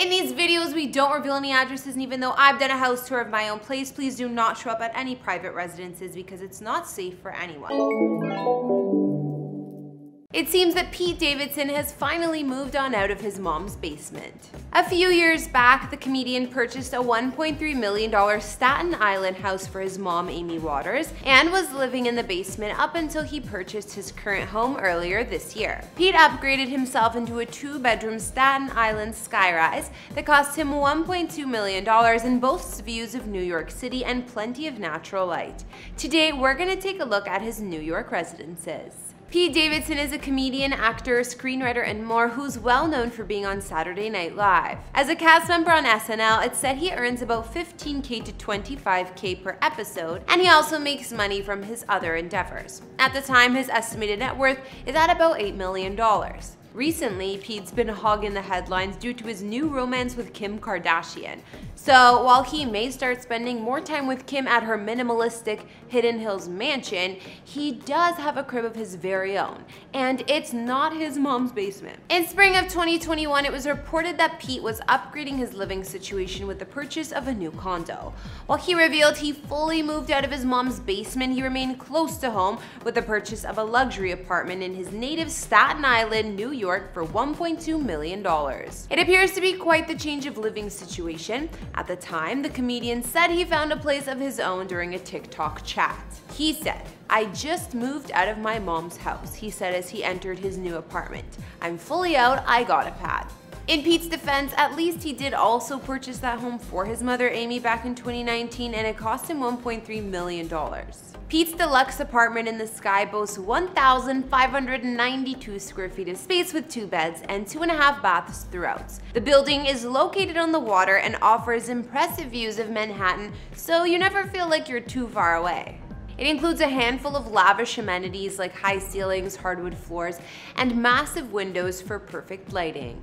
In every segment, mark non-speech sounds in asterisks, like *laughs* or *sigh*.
In these videos, we don't reveal any addresses, and even though I've done a house tour of my own place, please do not show up at any private residences because it's not safe for anyone. It seems that Pete Davidson has finally moved on out of his mom's basement. A few years back, the comedian purchased a $1.3 million Staten Island house for his mom, Amy Waters, and was living in the basement up until he purchased his current home earlier this year. Pete upgraded himself into a two-bedroom Staten Island skyrise that cost him $1.2 million and boasts views of New York City and plenty of natural light. Today, we're going to take a look at his New York residences. Pete Davidson is a comedian, actor, screenwriter, and more who's well known for being on Saturday Night Live. As a cast member on SNL, it's said he earns about 15k to 25k per episode, and he also makes money from his other endeavors. At the time, his estimated net worth is at about $8 million. Recently, Pete's been hogging the headlines due to his new romance with Kim Kardashian. So, while he may start spending more time with Kim at her minimalistic Hidden Hills mansion, he does have a crib of his very own, and it's not his mom's basement. In spring of 2021, it was reported that Pete was upgrading his living situation with the purchase of a new condo. While he revealed he fully moved out of his mom's basement, he remained close to home with the purchase of a luxury apartment in his native Staten Island, New York for $1.2 million. It appears to be quite the change of living situation. At the time, the comedian said he found a place of his own during a TikTok chat. He said, I just moved out of my mom's house, he said as he entered his new apartment. I'm fully out, I got a pad. In Pete's defense, at least he did also purchase that home for his mother Amy back in 2019 and it cost him $1.3 million. Pete's deluxe apartment in the sky boasts 1,592 square feet of space with two beds and two and a half baths throughout. The building is located on the water and offers impressive views of Manhattan, so you never feel like you're too far away. It includes a handful of lavish amenities like high ceilings, hardwood floors, and massive windows for perfect lighting.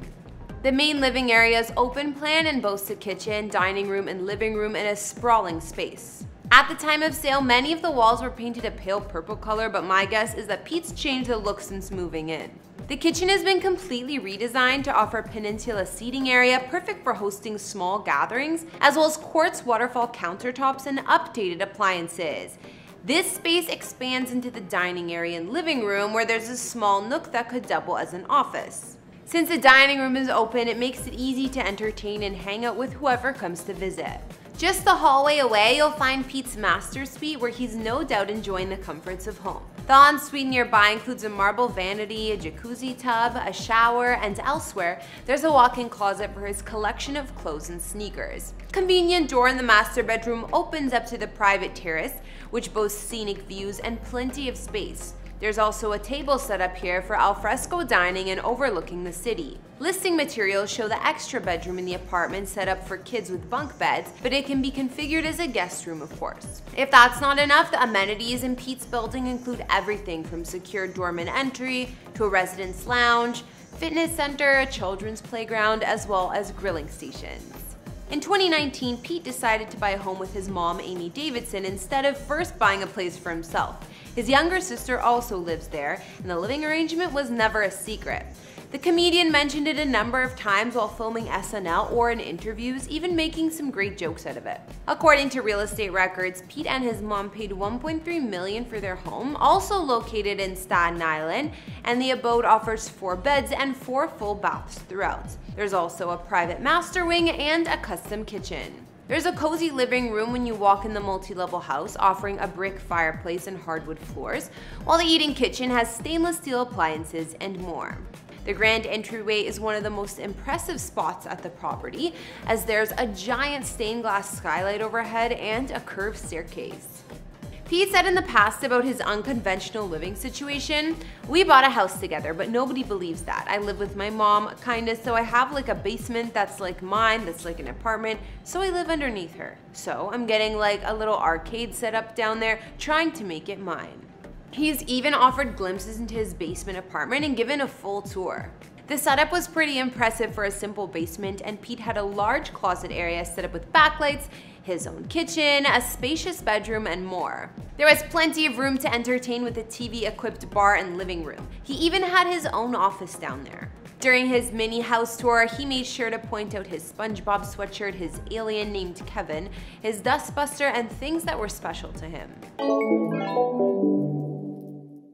The main living area is open plan and boasts a kitchen, dining room, and living room in a sprawling space. At the time of sale, many of the walls were painted a pale purple color, but my guess is that Pete's changed the look since moving in. The kitchen has been completely redesigned to offer peninsula seating area perfect for hosting small gatherings, as well as quartz waterfall countertops and updated appliances. This space expands into the dining area and living room where there's a small nook that could double as an office. Since the dining room is open, it makes it easy to entertain and hang out with whoever comes to visit. Just the hallway away, you'll find Pete's master suite where he's no doubt enjoying the comforts of home. The ensuite nearby includes a marble vanity, a jacuzzi tub, a shower, and elsewhere, there's a walk-in closet for his collection of clothes and sneakers. Convenient door in the master bedroom opens up to the private terrace, which boasts scenic views and plenty of space. There's also a table set up here for alfresco dining and overlooking the city. Listing materials show the extra bedroom in the apartment set up for kids with bunk beds, but it can be configured as a guest room of course. If that's not enough, the amenities in Pete's building include everything from secure doorman entry to a residence lounge, fitness center, a children's playground, as well as grilling stations. In 2019, Pete decided to buy a home with his mom, Amy Davidson, instead of first buying a place for himself. His younger sister also lives there, and the living arrangement was never a secret. The comedian mentioned it a number of times while filming SNL or in interviews, even making some great jokes out of it. According to real estate records, Pete and his mom paid 1.3 million for their home, also located in Staten Island, and the abode offers four beds and four full baths throughout. There's also a private master wing and a custom kitchen. There's a cozy living room when you walk in the multi-level house, offering a brick fireplace and hardwood floors, while the eating kitchen has stainless steel appliances and more. The grand entryway is one of the most impressive spots at the property, as there's a giant stained glass skylight overhead and a curved staircase. Pete said in the past about his unconventional living situation, we bought a house together, but nobody believes that. I live with my mom, kinda, so I have like a basement that's like mine, that's like an apartment, so I live underneath her. So I'm getting like a little arcade set up down there, trying to make it mine. He's even offered glimpses into his basement apartment and given a full tour. The setup was pretty impressive for a simple basement and Pete had a large closet area set up with backlights, his own kitchen, a spacious bedroom, and more. There was plenty of room to entertain with a TV-equipped bar and living room. He even had his own office down there. During his mini house tour, he made sure to point out his SpongeBob sweatshirt, his alien named Kevin, his Dustbuster, and things that were special to him.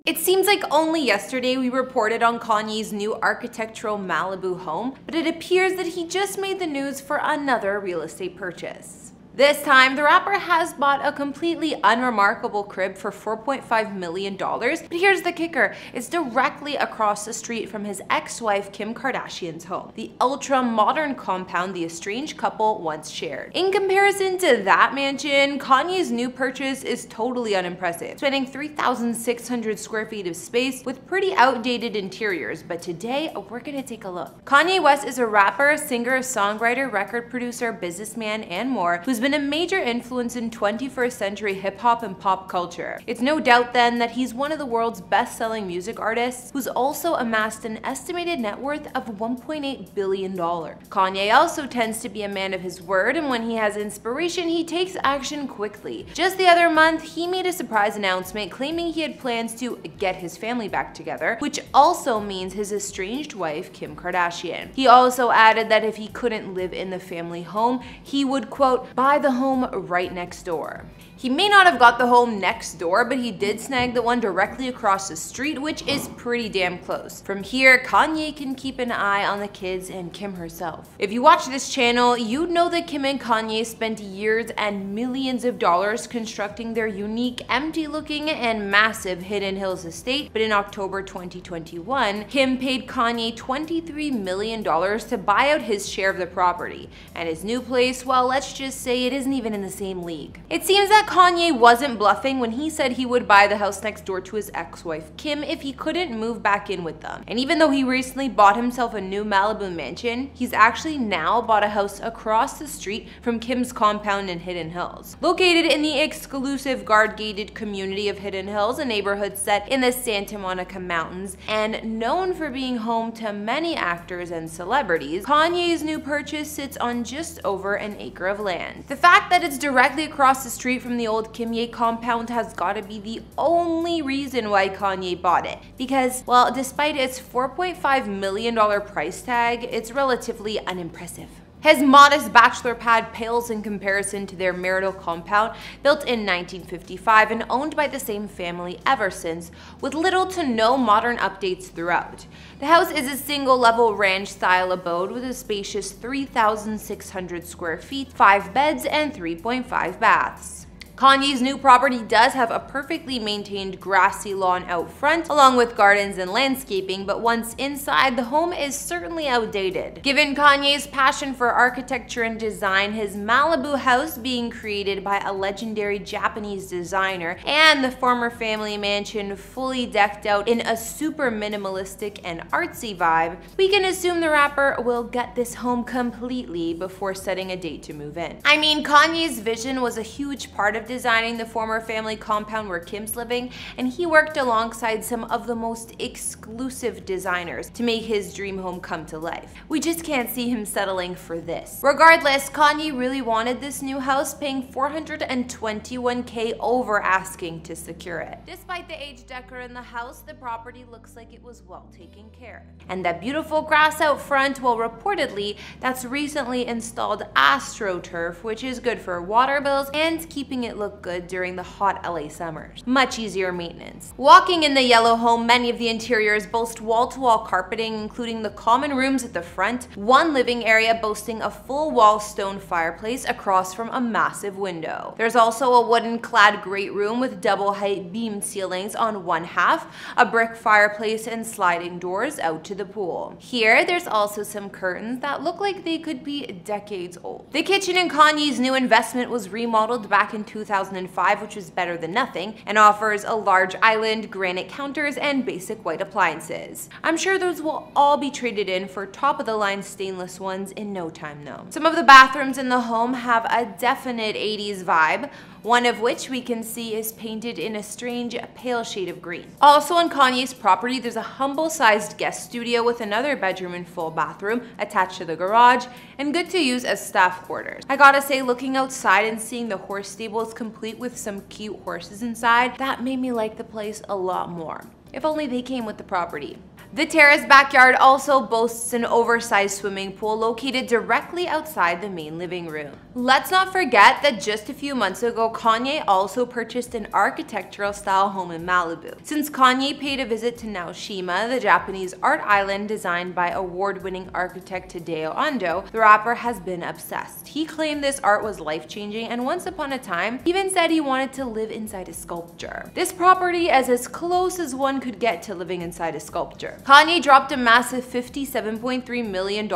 It seems like only yesterday we reported on Kanye's new architectural Malibu home, but it appears that he just made the news for another real estate purchase. This time, the rapper has bought a completely unremarkable crib for $4.5 million, but here's the kicker, it's directly across the street from his ex-wife Kim Kardashian's home, the ultra-modern compound the estranged couple once shared. In comparison to that mansion, Kanye's new purchase is totally unimpressive, spending 3,600 square feet of space with pretty outdated interiors, but today we're gonna take a look. Kanye West is a rapper, singer, songwriter, record producer, businessman, and more, who's been a major influence in 21st century hip hop and pop culture. It's no doubt then that he's one of the world's best selling music artists who's also amassed an estimated net worth of $1.8 billion. Kanye also tends to be a man of his word, and when he has inspiration, he takes action quickly. Just the other month, he made a surprise announcement claiming he had plans to get his family back together, which also means his estranged wife, Kim Kardashian. He also added that if he couldn't live in the family home, he would, quote, buy buy the home right next door. He may not have got the home next door, but he did snag the one directly across the street, which is pretty damn close. From here, Kanye can keep an eye on the kids and Kim herself. If you watch this channel, you'd know that Kim and Kanye spent years and millions of dollars constructing their unique, empty looking and massive Hidden Hills estate, but in October 2021, Kim paid Kanye $23 million to buy out his share of the property. And his new place, well, let's just say it isn't even in the same league. It seems that Kanye wasn't bluffing when he said he would buy the house next door to his ex-wife Kim if he couldn't move back in with them. And even though he recently bought himself a new Malibu mansion, he's actually now bought a house across the street from Kim's compound in Hidden Hills. Located in the exclusive guard-gated community of Hidden Hills, a neighborhood set in the Santa Monica Mountains and known for being home to many actors and celebrities, Kanye's new purchase sits on just over an acre of land. The fact that it's directly across the street from the the old Kimye compound has gotta be the only reason why Kanye bought it. Because, well, despite its $4.5 million price tag, it's relatively unimpressive. His modest bachelor pad pales in comparison to their marital compound built in 1955 and owned by the same family ever since, with little to no modern updates throughout. The house is a single level ranch style abode with a spacious 3,600 square feet, 5 beds, and 3.5 baths. Kanye's new property does have a perfectly maintained grassy lawn out front, along with gardens and landscaping, but once inside, the home is certainly outdated. Given Kanye's passion for architecture and design, his Malibu house being created by a legendary Japanese designer, and the former family mansion fully decked out in a super minimalistic and artsy vibe, we can assume the rapper will get this home completely before setting a date to move in. I mean, Kanye's vision was a huge part of designing the former family compound where Kim's living, and he worked alongside some of the most exclusive designers to make his dream home come to life. We just can't see him settling for this. Regardless, Kanye really wanted this new house, paying 421k over asking to secure it. Despite the age decor in the house, the property looks like it was well taken care of. And that beautiful grass out front, well reportedly, that's recently installed AstroTurf, which is good for water bills and keeping it it look good during the hot LA summers. Much easier maintenance. Walking in the yellow home, many of the interiors boast wall-to-wall -wall carpeting, including the common rooms at the front, one living area boasting a full wall stone fireplace across from a massive window. There's also a wooden clad great room with double height beam ceilings on one half, a brick fireplace and sliding doors out to the pool. Here, there's also some curtains that look like they could be decades old. The kitchen in Kanye's new investment was remodeled back in 2000 2005, which was better than nothing, and offers a large island, granite counters, and basic white appliances. I'm sure those will all be traded in for top-of-the-line stainless ones in no time though. Some of the bathrooms in the home have a definite 80s vibe, one of which we can see is painted in a strange pale shade of green. Also on Kanye's property, there's a humble sized guest studio with another bedroom and full bathroom attached to the garage and good to use as staff quarters. I gotta say, looking outside and seeing the horse stables complete with some cute horses inside, that made me like the place a lot more. If only they came with the property. The terrace backyard also boasts an oversized swimming pool located directly outside the main living room. Let's not forget that just a few months ago, Kanye also purchased an architectural style home in Malibu. Since Kanye paid a visit to Naoshima, the Japanese art island designed by award-winning architect Tadao Ando, the rapper has been obsessed. He claimed this art was life-changing and once upon a time, even said he wanted to live inside a sculpture. This property is as close as one could get to living inside a sculpture. Kanye dropped a massive $57.3 million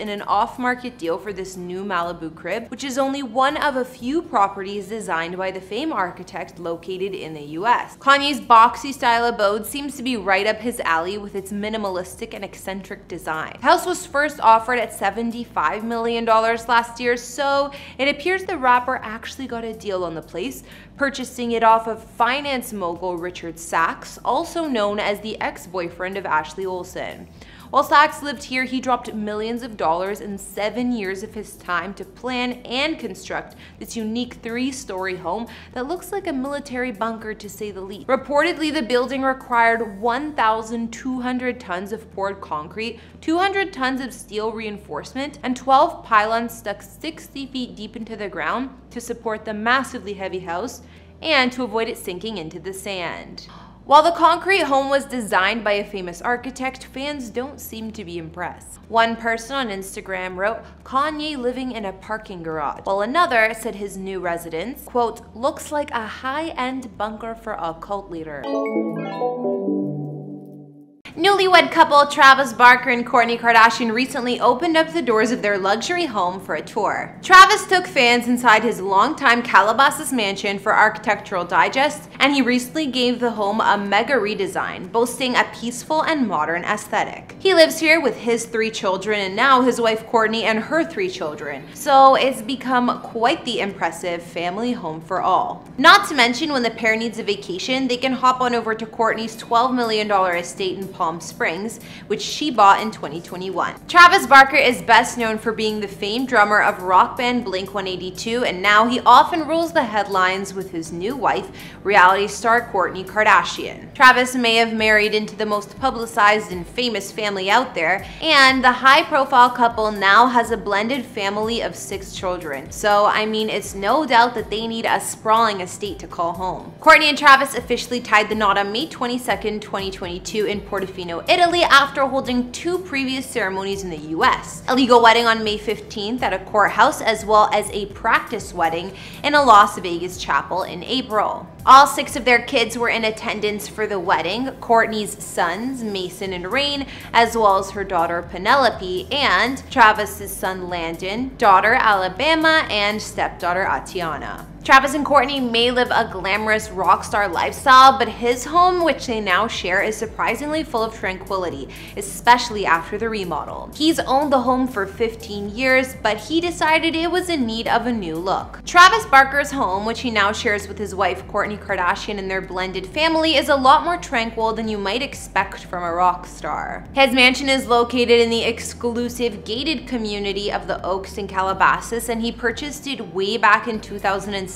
in an off-market deal for this new Malibu crib, which is only one of a few properties designed by the famed architect located in the US. Kanye's boxy style abode seems to be right up his alley with its minimalistic and eccentric design. The house was first offered at $75 million last year, so it appears the rapper actually got a deal on the place, purchasing it off of finance mogul Richard Sachs, also known as the ex-boyfriend of Ashley Olsen. While Sachs lived here, he dropped millions of dollars in seven years of his time to plan and construct this unique three-story home that looks like a military bunker to say the least. Reportedly, the building required 1,200 tons of poured concrete, 200 tons of steel reinforcement, and 12 pylons stuck 60 feet deep into the ground to support the massively heavy house and to avoid it sinking into the sand. While the concrete home was designed by a famous architect, fans don't seem to be impressed. One person on Instagram wrote, Kanye living in a parking garage, while another said his new residence, quote, looks like a high-end bunker for a cult leader. Newlywed couple Travis Barker and Kourtney Kardashian recently opened up the doors of their luxury home for a tour. Travis took fans inside his longtime Calabasas mansion for Architectural Digest, and he recently gave the home a mega redesign, boasting a peaceful and modern aesthetic. He lives here with his three children and now his wife Kourtney and her three children, so it's become quite the impressive family home for all. Not to mention when the pair needs a vacation, they can hop on over to Kourtney's $12 million estate in Palm Palm Springs, which she bought in 2021. Travis Barker is best known for being the famed drummer of rock band Blink-182, and now he often rules the headlines with his new wife, reality star Kourtney Kardashian. Travis may have married into the most publicized and famous family out there, and the high-profile couple now has a blended family of six children. So, I mean, it's no doubt that they need a sprawling estate to call home. Kourtney and Travis officially tied the knot on May 22, 2022 in Portofino Portofino, Italy after holding two previous ceremonies in the US. A legal wedding on May 15th at a courthouse as well as a practice wedding in a Las Vegas chapel in April. All six of their kids were in attendance for the wedding, Kourtney's sons, Mason and Rain, as well as her daughter Penelope, and Travis's son Landon, daughter Alabama, and stepdaughter Atiana. Travis and Kourtney may live a glamorous rock star lifestyle, but his home, which they now share, is surprisingly full of tranquility, especially after the remodel. He's owned the home for 15 years, but he decided it was in need of a new look. Travis Barker's home, which he now shares with his wife Kourtney Kardashian and their blended family, is a lot more tranquil than you might expect from a rock star. His mansion is located in the exclusive gated community of the Oaks in Calabasas, and he purchased it way back in 2007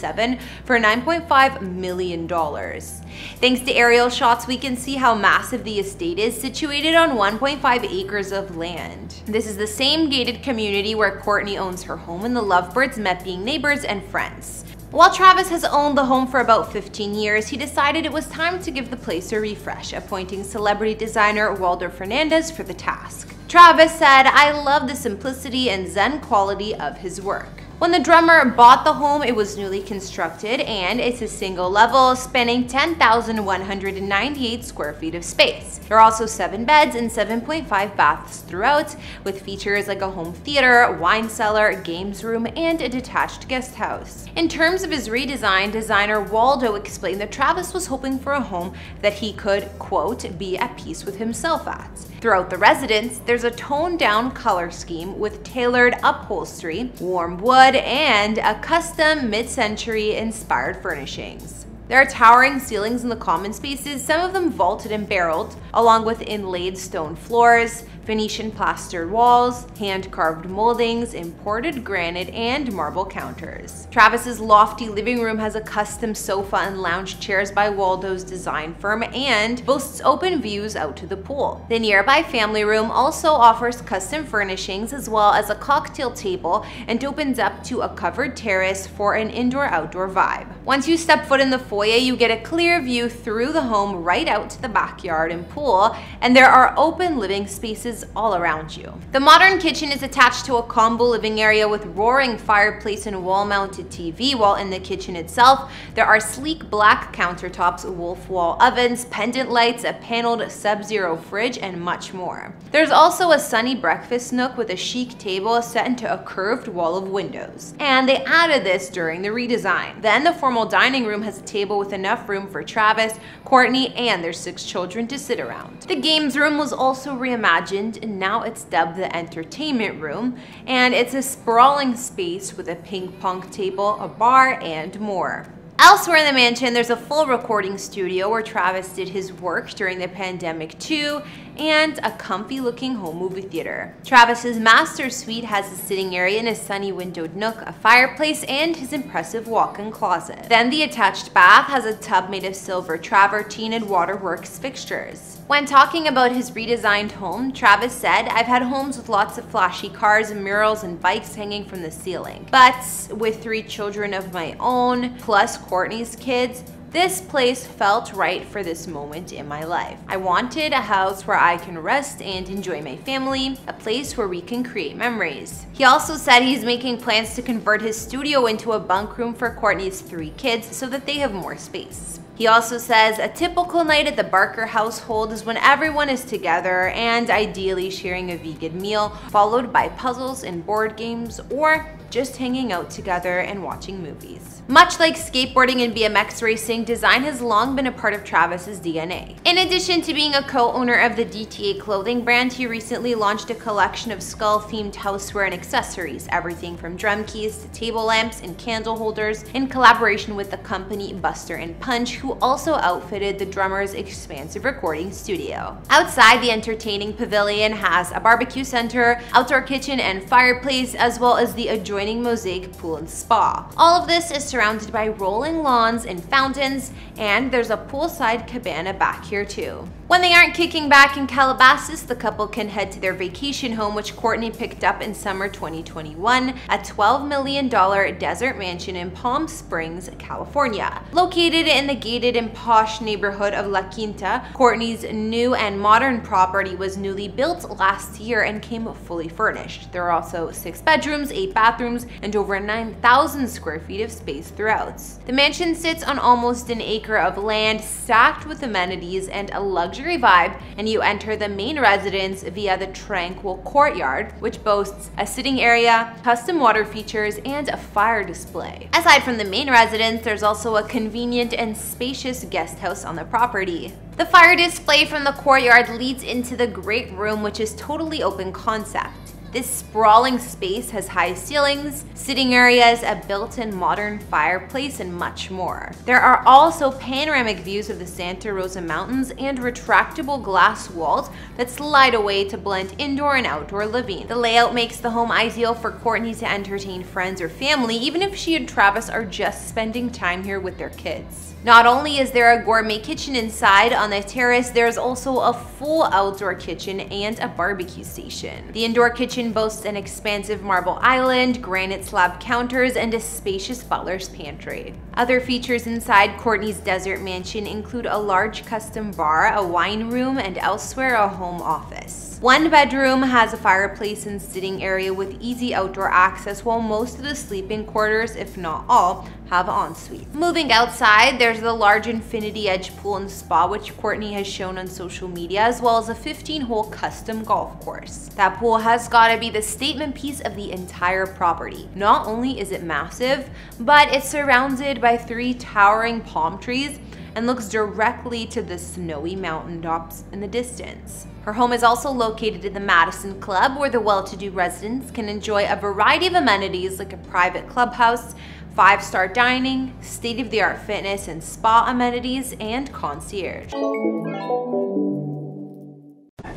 for $9.5 million. Thanks to aerial shots, we can see how massive the estate is, situated on 1.5 acres of land. This is the same gated community where Kourtney owns her home and the Lovebirds met being neighbors and friends. While Travis has owned the home for about 15 years, he decided it was time to give the place a refresh, appointing celebrity designer Waldo Fernandez for the task. Travis said, I love the simplicity and zen quality of his work. When the drummer bought the home, it was newly constructed and it's a single level spanning 10,198 square feet of space. There are also 7 beds and 7.5 baths throughout, with features like a home theater, wine cellar, games room, and a detached guest house. In terms of his redesign, designer Waldo explained that Travis was hoping for a home that he could, quote, be at peace with himself at. Throughout the residence, there's a toned down color scheme with tailored upholstery, warm wood, and a custom mid-century inspired furnishings. There are towering ceilings in the common spaces, some of them vaulted and barreled, along with inlaid stone floors, Venetian plastered walls, hand-carved moldings, imported granite, and marble counters. Travis's lofty living room has a custom sofa and lounge chairs by Waldo's design firm and boasts open views out to the pool. The nearby family room also offers custom furnishings as well as a cocktail table and opens up to a covered terrace for an indoor-outdoor vibe. Once you step foot in the foyer, you get a clear view through the home right out to the backyard and pool, and there are open living spaces all around you. The modern kitchen is attached to a combo living area with roaring fireplace and wall-mounted TV, while in the kitchen itself, there are sleek black countertops, wolf wall ovens, pendant lights, a paneled sub-zero fridge, and much more. There's also a sunny breakfast nook with a chic table set into a curved wall of windows. And they added this during the redesign. Then the formal dining room has a table with enough room for Travis, Kourtney, and their six children to sit around. The games room was also reimagined and now it's dubbed the entertainment room and it's a sprawling space with a ping pong table, a bar, and more. Elsewhere in the mansion, there's a full recording studio where Travis did his work during the pandemic too, and a comfy looking home movie theater. Travis's master suite has a sitting area and a sunny windowed nook, a fireplace, and his impressive walk-in closet. Then the attached bath has a tub made of silver travertine and waterworks fixtures. When talking about his redesigned home, Travis said, I've had homes with lots of flashy cars, and murals, and bikes hanging from the ceiling. But with three children of my own, plus Kourtney's kids, this place felt right for this moment in my life. I wanted a house where I can rest and enjoy my family, a place where we can create memories. He also said he's making plans to convert his studio into a bunk room for Kourtney's three kids so that they have more space. He also says a typical night at the Barker household is when everyone is together and ideally sharing a vegan meal, followed by puzzles and board games, or just hanging out together and watching movies. Much like skateboarding and BMX racing, design has long been a part of Travis's DNA. In addition to being a co-owner of the DTA clothing brand, he recently launched a collection of skull-themed houseware and accessories, everything from drum keys to table lamps and candle holders, in collaboration with the company Buster and Punch, who also outfitted the drummer's expansive recording studio. Outside, the entertaining pavilion has a barbecue center, outdoor kitchen and fireplace, as well as the adjoining Mosaic Pool and Spa. All of this is by rolling lawns and fountains, and there's a poolside cabana back here too. When they aren't kicking back in Calabasas, the couple can head to their vacation home, which Kourtney picked up in summer 2021, a $12 million desert mansion in Palm Springs, California. Located in the gated and posh neighborhood of La Quinta, Kourtney's new and modern property was newly built last year and came fully furnished. There are also six bedrooms, eight bathrooms, and over 9,000 square feet of space throughout. The mansion sits on almost an acre of land stacked with amenities and a luxury luxury vibe and you enter the main residence via the tranquil courtyard, which boasts a sitting area, custom water features, and a fire display. Aside from the main residence, there's also a convenient and spacious guest house on the property. The fire display from the courtyard leads into the great room, which is totally open concept. This sprawling space has high ceilings, sitting areas, a built-in modern fireplace, and much more. There are also panoramic views of the Santa Rosa Mountains and retractable glass walls that slide away to blend indoor and outdoor living. The layout makes the home ideal for Kourtney to entertain friends or family, even if she and Travis are just spending time here with their kids. Not only is there a gourmet kitchen inside on the terrace, there's also a full outdoor kitchen and a barbecue station. The indoor kitchen boasts an expansive marble island, granite slab counters, and a spacious butler's pantry. Other features inside Kourtney's desert mansion include a large custom bar, a wine room, and elsewhere a home office. One bedroom has a fireplace and sitting area with easy outdoor access while most of the sleeping quarters, if not all, have ensuite. Moving outside, there's the large infinity edge pool and spa which Kourtney has shown on social media as well as a 15-hole custom golf course. That pool has gotta be the statement piece of the entire property. Not only is it massive, but it's surrounded by three towering palm trees and looks directly to the snowy mountain tops in the distance. Her home is also located in the Madison Club, where the well-to-do residents can enjoy a variety of amenities like a private clubhouse, five-star dining, state-of-the-art fitness and spa amenities, and concierge.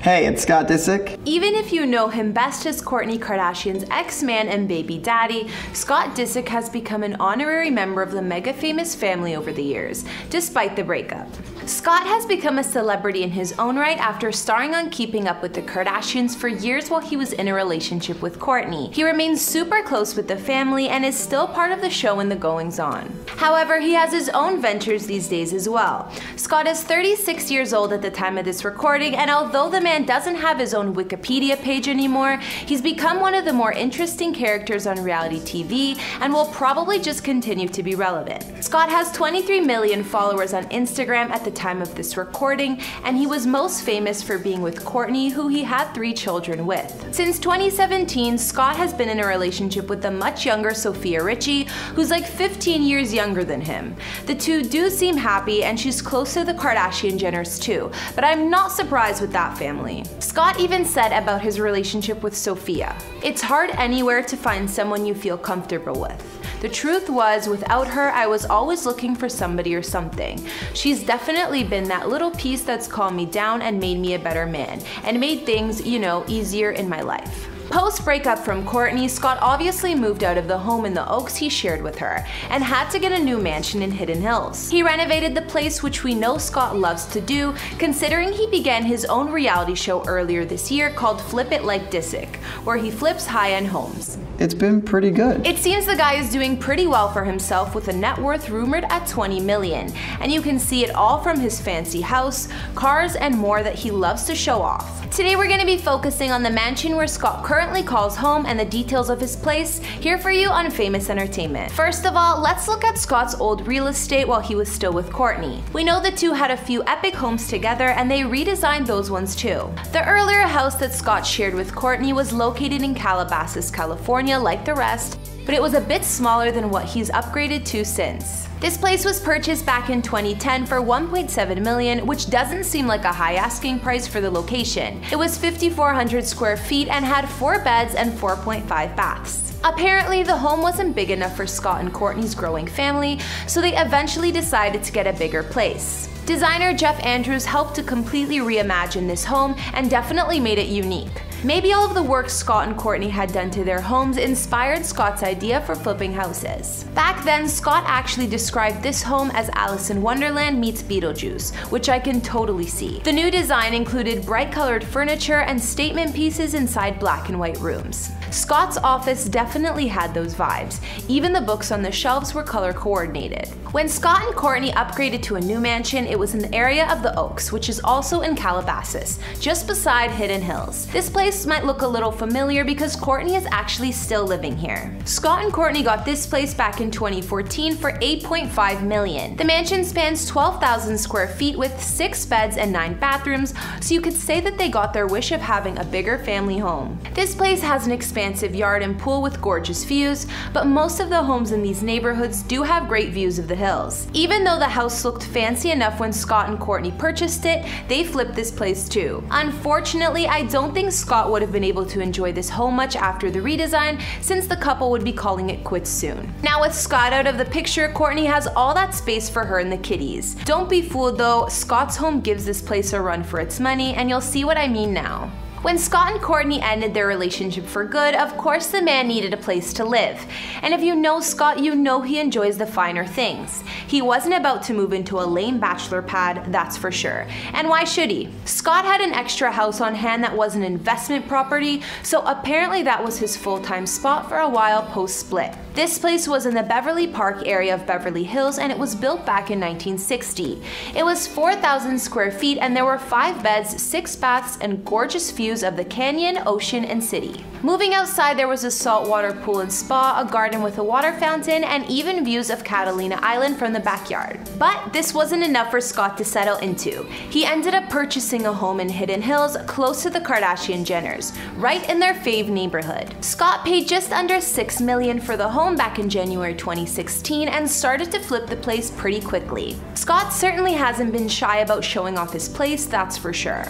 Hey, it's Scott Disick. Even if you know him best as Kourtney Kardashian's ex-man and baby daddy, Scott Disick has become an honorary member of the mega famous family over the years, despite the breakup. Scott has become a celebrity in his own right after starring on Keeping Up with the Kardashians for years while he was in a relationship with Kourtney. He remains super close with the family and is still part of the show and the goings on. However, he has his own ventures these days as well. Scott is 36 years old at the time of this recording, and although the man doesn't have his own Wikipedia page anymore, he's become one of the more interesting characters on reality TV and will probably just continue to be relevant. Scott has 23 million followers on Instagram at the time of this recording, and he was most famous for being with Kourtney, who he had three children with. Since 2017, Scott has been in a relationship with the much younger Sofia Richie, who's like 15 years younger than him. The two do seem happy, and she's close to the Kardashian Jenners too, but I'm not surprised with that family. Scott even said about his relationship with Sofia It's hard anywhere to find someone you feel comfortable with. The truth was, without her, I was always looking for somebody or something. She's definitely been that little piece that's calmed me down and made me a better man, and made things, you know, easier in my life. Post breakup from Kourtney, Scott obviously moved out of the home in the Oaks he shared with her and had to get a new mansion in Hidden Hills. He renovated the place, which we know Scott loves to do, considering he began his own reality show earlier this year called Flip It Like Disick, where he flips high end homes. It's been pretty good. It seems the guy is doing pretty well for himself with a net worth rumored at 20 million, and you can see it all from his fancy house, cars, and more that he loves to show off. Today we're going to be focusing on the mansion where Scott currently calls home and the details of his place here for you on Famous Entertainment. First of all, let's look at Scott's old real estate while he was still with Kourtney. We know the two had a few epic homes together and they redesigned those ones too. The earlier house that Scott shared with Kourtney was located in Calabasas, California like the rest, but it was a bit smaller than what he's upgraded to since. This place was purchased back in 2010 for 1.7 million, which doesn't seem like a high asking price for the location. It was 5,400 square feet and had 4 beds and 4.5 baths. Apparently, the home wasn't big enough for Scott and Kourtney's growing family, so they eventually decided to get a bigger place. Designer Jeff Andrews helped to completely reimagine this home and definitely made it unique. Maybe all of the work Scott and Kourtney had done to their homes inspired Scott's idea for flipping houses. Back then, Scott actually described this home as Alice in Wonderland meets Beetlejuice, which I can totally see. The new design included bright colored furniture and statement pieces inside black and white rooms. Scott's office definitely had those vibes. Even the books on the shelves were color coordinated. When Scott and Kourtney upgraded to a new mansion, it was in the area of the Oaks, which is also in Calabasas, just beside Hidden Hills. This place might look a little familiar because Kourtney is actually still living here. Scott and Kourtney got this place back in 2014 for 8.5 million. The mansion spans 12,000 square feet with 6 beds and 9 bathrooms, so you could say that they got their wish of having a bigger family home. This place has an expansive yard and pool with gorgeous views, but most of the homes in these neighborhoods do have great views of the hills. Even though the house looked fancy enough when Scott and Kourtney purchased it, they flipped this place too. Unfortunately, I don't think Scott would have been able to enjoy this home much after the redesign since the couple would be calling it quits soon. Now with Scott out of the picture, Kourtney has all that space for her and the kitties. Don't be fooled though, Scott's home gives this place a run for its money and you'll see what I mean now. When Scott and Kourtney ended their relationship for good, of course the man needed a place to live. And if you know Scott, you know he enjoys the finer things. He wasn't about to move into a lame bachelor pad, that's for sure. And why should he? Scott had an extra house on hand that was an investment property, so apparently that was his full-time spot for a while post-split. This place was in the Beverly Park area of Beverly Hills and it was built back in 1960. It was 4,000 square feet and there were 5 beds, 6 baths, and gorgeous views of the canyon, ocean, and city. Moving outside, there was a saltwater pool and spa, a garden with a water fountain, and even views of Catalina Island from the backyard. But this wasn't enough for Scott to settle into. He ended up purchasing a home in Hidden Hills close to the Kardashian Jenners, right in their fave neighborhood. Scott paid just under 6 million for the home home back in January 2016 and started to flip the place pretty quickly. Scott certainly hasn't been shy about showing off his place, that's for sure.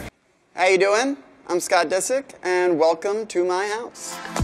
How you doing? I'm Scott Disick, and welcome to my house.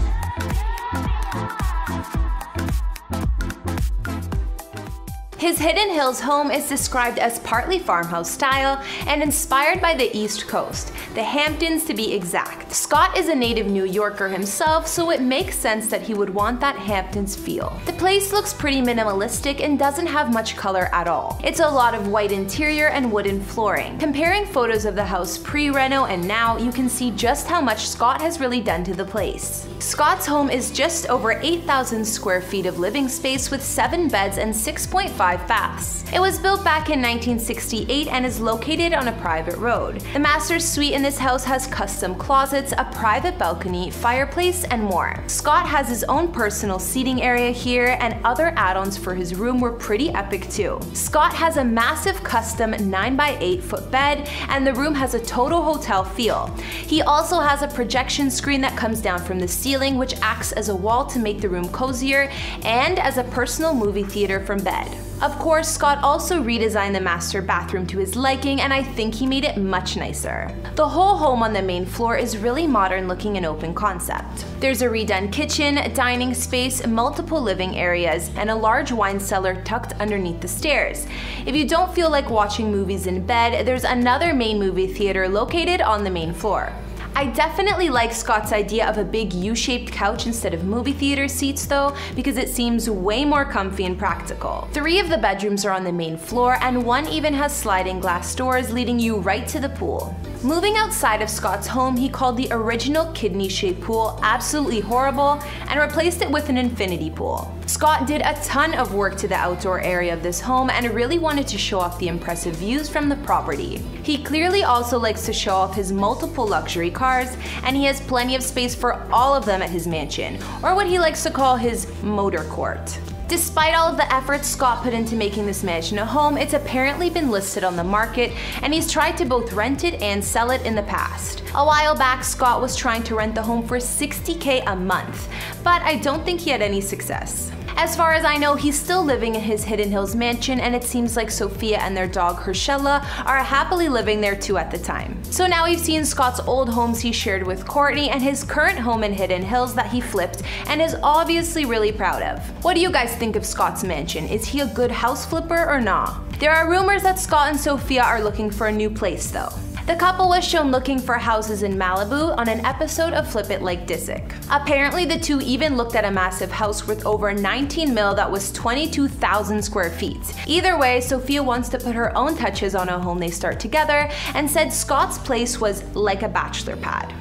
His Hidden Hills home is described as partly farmhouse style and inspired by the East Coast, the Hamptons to be exact. Scott is a native New Yorker himself, so it makes sense that he would want that Hamptons feel. The place looks pretty minimalistic and doesn't have much color at all. It's a lot of white interior and wooden flooring. Comparing photos of the house pre-reno and now, you can see just how much Scott has really done to the place. Scott's home is just over 8,000 square feet of living space with 7 beds and 6.5 baths. It was built back in 1968 and is located on a private road. The master's suite in this house has custom closets, a private balcony, fireplace, and more. Scott has his own personal seating area here and other add-ons for his room were pretty epic too. Scott has a massive custom 9x8 foot bed and the room has a total hotel feel. He also has a projection screen that comes down from the ceiling which acts as a wall to make the room cozier and as a personal movie theater from bed. Of course, Scott also redesigned the master bathroom to his liking and I think he made it much nicer. The whole home on the main floor is really modern looking and open concept. There's a redone kitchen, dining space, multiple living areas, and a large wine cellar tucked underneath the stairs. If you don't feel like watching movies in bed, there's another main movie theater located on the main floor. I definitely like Scott's idea of a big U-shaped couch instead of movie theater seats though, because it seems way more comfy and practical. Three of the bedrooms are on the main floor and one even has sliding glass doors leading you right to the pool. Moving outside of Scott's home, he called the original kidney-shaped pool absolutely horrible and replaced it with an infinity pool. Scott did a ton of work to the outdoor area of this home and really wanted to show off the impressive views from the property. He clearly also likes to show off his multiple luxury cars, and he has plenty of space for all of them at his mansion, or what he likes to call his motor court. Despite all of the efforts Scott put into making this mansion a home, it's apparently been listed on the market and he's tried to both rent it and sell it in the past. A while back, Scott was trying to rent the home for 60k a month, but I don't think he had any success. As far as I know, he's still living in his Hidden Hills mansion and it seems like Sofia and their dog Herschella are happily living there too at the time. So now we've seen Scott's old homes he shared with Kourtney and his current home in Hidden Hills that he flipped and is obviously really proud of. What do you guys think of Scott's mansion? Is he a good house flipper or nah? There are rumors that Scott and Sofia are looking for a new place though. The couple was shown looking for houses in Malibu on an episode of Flip It Like Disick. Apparently, the two even looked at a massive house worth over 19 mil that was 22,000 square feet. Either way, Sofia wants to put her own touches on a home they start together and said Scott's place was like a bachelor pad.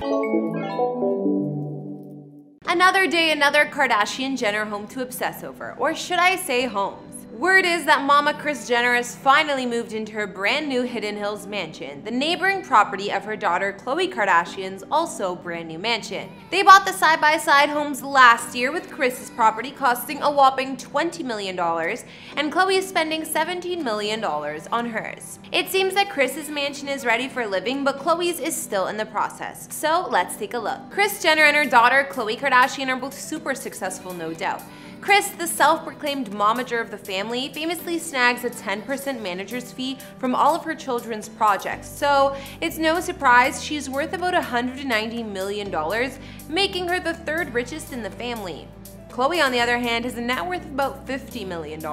Another day, another Kardashian Jenner home to obsess over, or should I say home. Word is that Mama Kris Jenner has finally moved into her brand new Hidden Hills mansion, the neighboring property of her daughter Khloe Kardashian's also brand new mansion. They bought the side-by-side -side homes last year with Kris's property costing a whopping $20 million and Khloe is spending $17 million on hers. It seems that Kris's mansion is ready for living, but Khloe's is still in the process. So let's take a look. Kris Jenner and her daughter Khloe Kardashian are both super successful no doubt. Kris, the self-proclaimed momager of the family, famously snags a 10% manager's fee from all of her children's projects, so it's no surprise she's worth about $190 million, making her the third richest in the family. Khloe, on the other hand, has a net worth of about $50 million.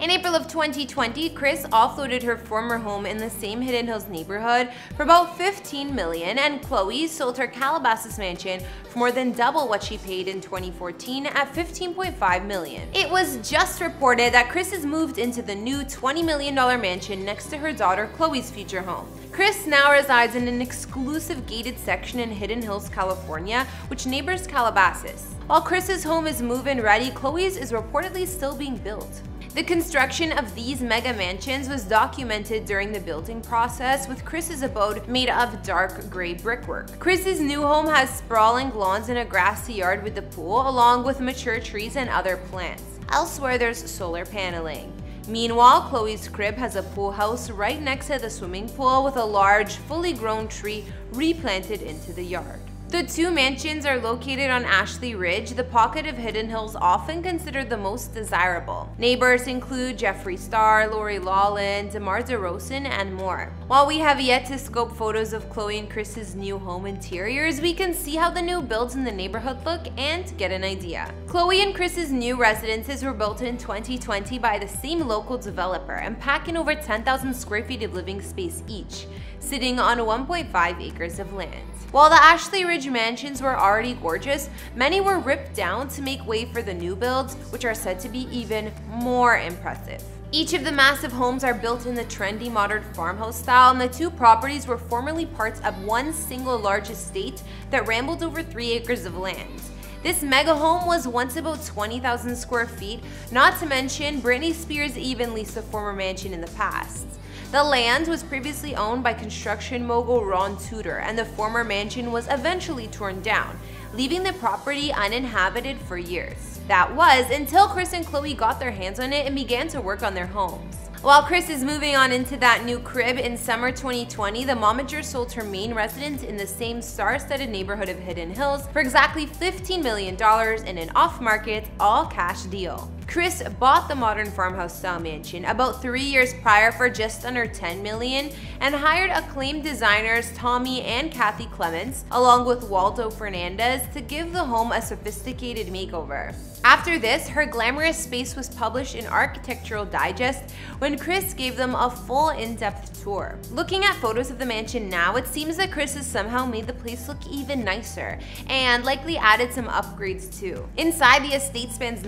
In April of 2020, Kris offloaded her former home in the same Hidden Hills neighborhood for about 15 million, and Khloe sold her Calabasas mansion for more than double what she paid in 2014 at 15.5 million. It was just reported that Kris has moved into the new $20 million mansion next to her daughter Khloe's future home. Kris now resides in an exclusive gated section in Hidden Hills, California, which neighbors Calabasas. While Kris's home is move-in ready, Khloe's is reportedly still being built. The construction of these mega mansions was documented during the building process with Kris's abode made of dark gray brickwork. Kris's new home has sprawling lawns and a grassy yard with the pool along with mature trees and other plants. Elsewhere there's solar paneling. Meanwhile, Khloe's crib has a pool house right next to the swimming pool with a large, fully grown tree replanted into the yard. The two mansions are located on Ashley Ridge, the pocket of Hidden Hills often considered the most desirable. Neighbors include Jeffree Star, Lori Loughlin, DeMar DeRozan, and more. While we have yet to scope photos of Khloe and Kris's new home interiors, we can see how the new builds in the neighborhood look and get an idea. Khloe and Kris's new residences were built in 2020 by the same local developer and pack in over 10,000 square feet of living space each, sitting on 1.5 acres of land. While the Ashley Ridge mansions were already gorgeous, many were ripped down to make way for the new builds, which are said to be even more impressive. Each of the massive homes are built in the trendy modern farmhouse style, and the two properties were formerly parts of one single large estate that rambled over three acres of land. This mega home was once about 20,000 square feet, not to mention Britney Spears even leased a former mansion in the past. The land was previously owned by construction mogul Ron Tutor, and the former mansion was eventually torn down, leaving the property uninhabited for years. That was until Kris and Khloe got their hands on it and began to work on their homes. While Kris is moving on into that new crib in summer 2020, the momager sold her main residence in the same star-studded neighborhood of Hidden Hills for exactly $15 million in an off-market, all-cash deal. Kris bought the modern farmhouse style mansion about three years prior for just under 10 million and hired acclaimed designers Tommy and Kathy Clements along with Waldo Fernandez to give the home a sophisticated makeover. After this, her glamorous space was published in Architectural Digest when Kris gave them a full in-depth tour. Looking at photos of the mansion now, it seems that Kris has somehow made the place look even nicer and likely added some upgrades too. Inside, the estate spans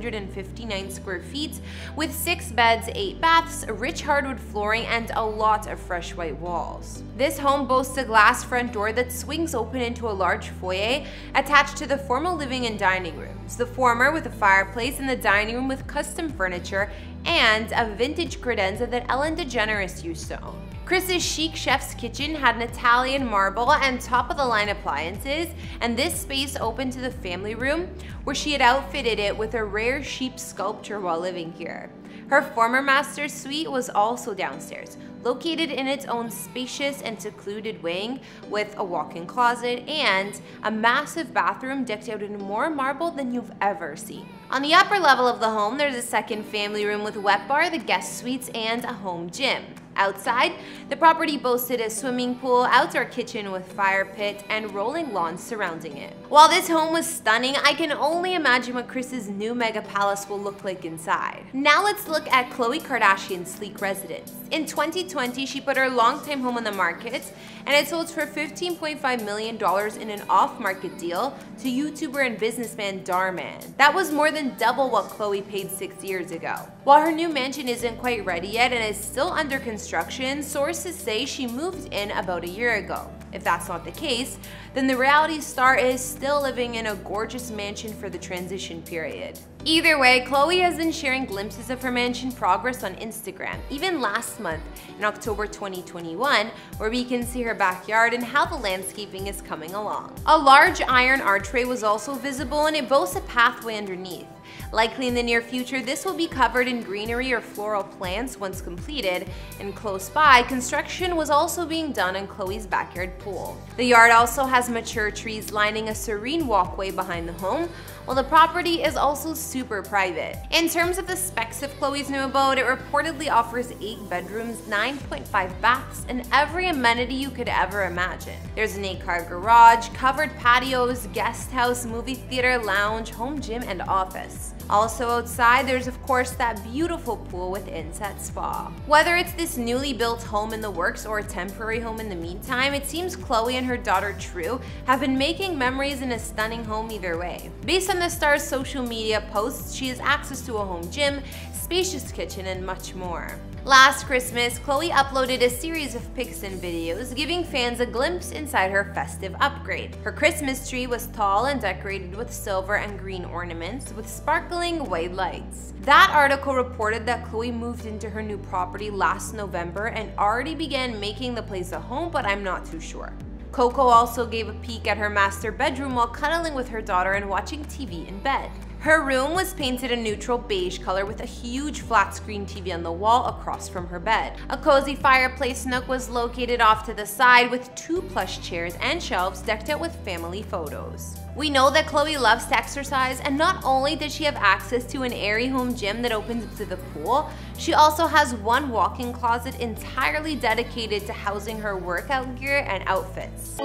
9,459 square feet with 6 beds, 8 baths, rich hardwood flooring, and a lot of fresh white walls. This home boasts a glass front door that swings open into a large foyer attached to the formal living and dining rooms the former with a fireplace and the dining room with custom furniture and a vintage credenza that Ellen DeGeneres used to own. Kris's chic chef's kitchen had an Italian marble and top-of-the-line appliances, and this space opened to the family room, where she had outfitted it with a rare sheep sculpture while living here. Her former master's suite was also downstairs, located in its own spacious and secluded wing with a walk-in closet and a massive bathroom decked out in more marble than you've ever seen. On the upper level of the home, there's a second family room with wet bar, the guest suites, and a home gym. Outside, the property boasted a swimming pool, outdoor kitchen with fire pit, and rolling lawns surrounding it. While this home was stunning, I can only imagine what Kris's new mega palace will look like inside. Now let's look at Khloe Kardashian's sleek residence. In 2020, she put her longtime home on the market, and it sold for $15.5 million in an off-market deal to YouTuber and businessman Dhar Mann. That was more than double what Khloe paid six years ago. While her new mansion isn't quite ready yet and is still under construction, sources say she moved in about a year ago. If that's not the case, then the reality star is still living in a gorgeous mansion for the transition period. Either way, Khloe has been sharing glimpses of her mansion progress on Instagram, even last month in October 2021, where we can see her backyard and how the landscaping is coming along. A large iron archway was also visible and it boasts a pathway underneath. Likely in the near future, this will be covered in greenery or floral plants once completed, and close by, construction was also being done on Khloe's backyard pool. The yard also has mature trees lining a serene walkway behind the home, while the property is also super private. In terms of the specs of Khloe's new abode, it reportedly offers 8 bedrooms, 9.5 baths, and every amenity you could ever imagine. There's an 8-car garage, covered patios, guest house, movie theater, lounge, home gym, and office. Also outside, there's of course that beautiful pool with inset spa. Whether it's this newly built home in the works or a temporary home in the meantime, it seems Khloe and her daughter True have been making memories in a stunning home either way. Based on the star's social media posts, she has access to a home gym, spacious kitchen, and much more. Last Christmas, Khloe uploaded a series of pics and videos giving fans a glimpse inside her festive upgrade. Her Christmas tree was tall and decorated with silver and green ornaments with sparkling white lights. That article reported that Khloe moved into her new property last November and already began making the place a home, but I'm not too sure. Coco also gave a peek at her master bedroom while cuddling with her daughter and watching TV in bed. Her room was painted a neutral beige color with a huge flat screen TV on the wall across from her bed. A cozy fireplace nook was located off to the side with two plush chairs and shelves decked out with family photos. We know that Khloe loves to exercise, and not only does she have access to an airy home gym that opens to the pool, she also has one walk-in closet entirely dedicated to housing her workout gear and outfits.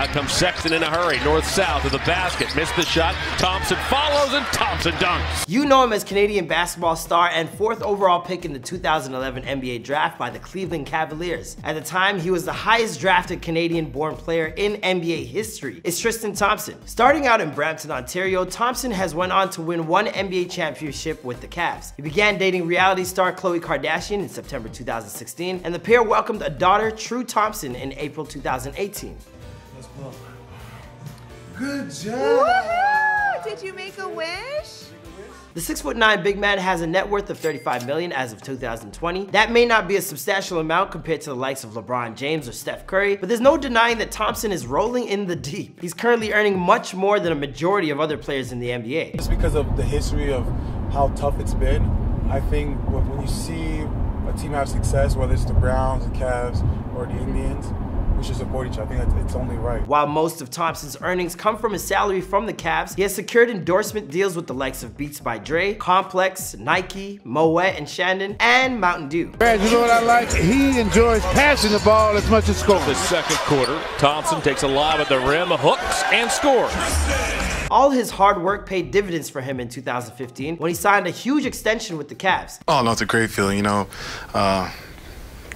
Out comes Sexton in a hurry, north-south of the basket. Missed the shot. Thompson follows and Thompson dunks. You know him as Canadian basketball star and fourth overall pick in the 2011 NBA draft by the Cleveland Cavaliers. At the time, he was the highest drafted Canadian-born player in NBA history. It's Tristan Thompson. Starting out in Brampton, Ontario, Thompson has went on to win one NBA championship with the Cavs. He began dating reality star Khloe Kardashian in September 2016, and the pair welcomed a daughter, True Thompson, in April 2018. Good job. Did you make a wish? The 6'9 big man has a net worth of 35 million as of 2020. That may not be a substantial amount compared to the likes of LeBron James or Steph Curry, but there's no denying that Thompson is rolling in the deep. He's currently earning much more than a majority of other players in the NBA. Just because of the history of how tough it's been, I think when you see a team have success, whether it's the Browns, the Cavs, or the Indians, we should support each other. I think it's only right. While most of Thompson's earnings come from his salary from the Cavs, he has secured endorsement deals with the likes of Beats by Dre, Complex, Nike, Moet and Chandon, and Mountain Dew. Brad, you know what I like? He enjoys passing the ball as much as scoring. The second quarter, Thompson takes a lob at the rim, hooks, and scores. All his hard work paid dividends for him in 2015 when he signed a huge extension with the Cavs. Oh, no, it's a great feeling, you know. Uh,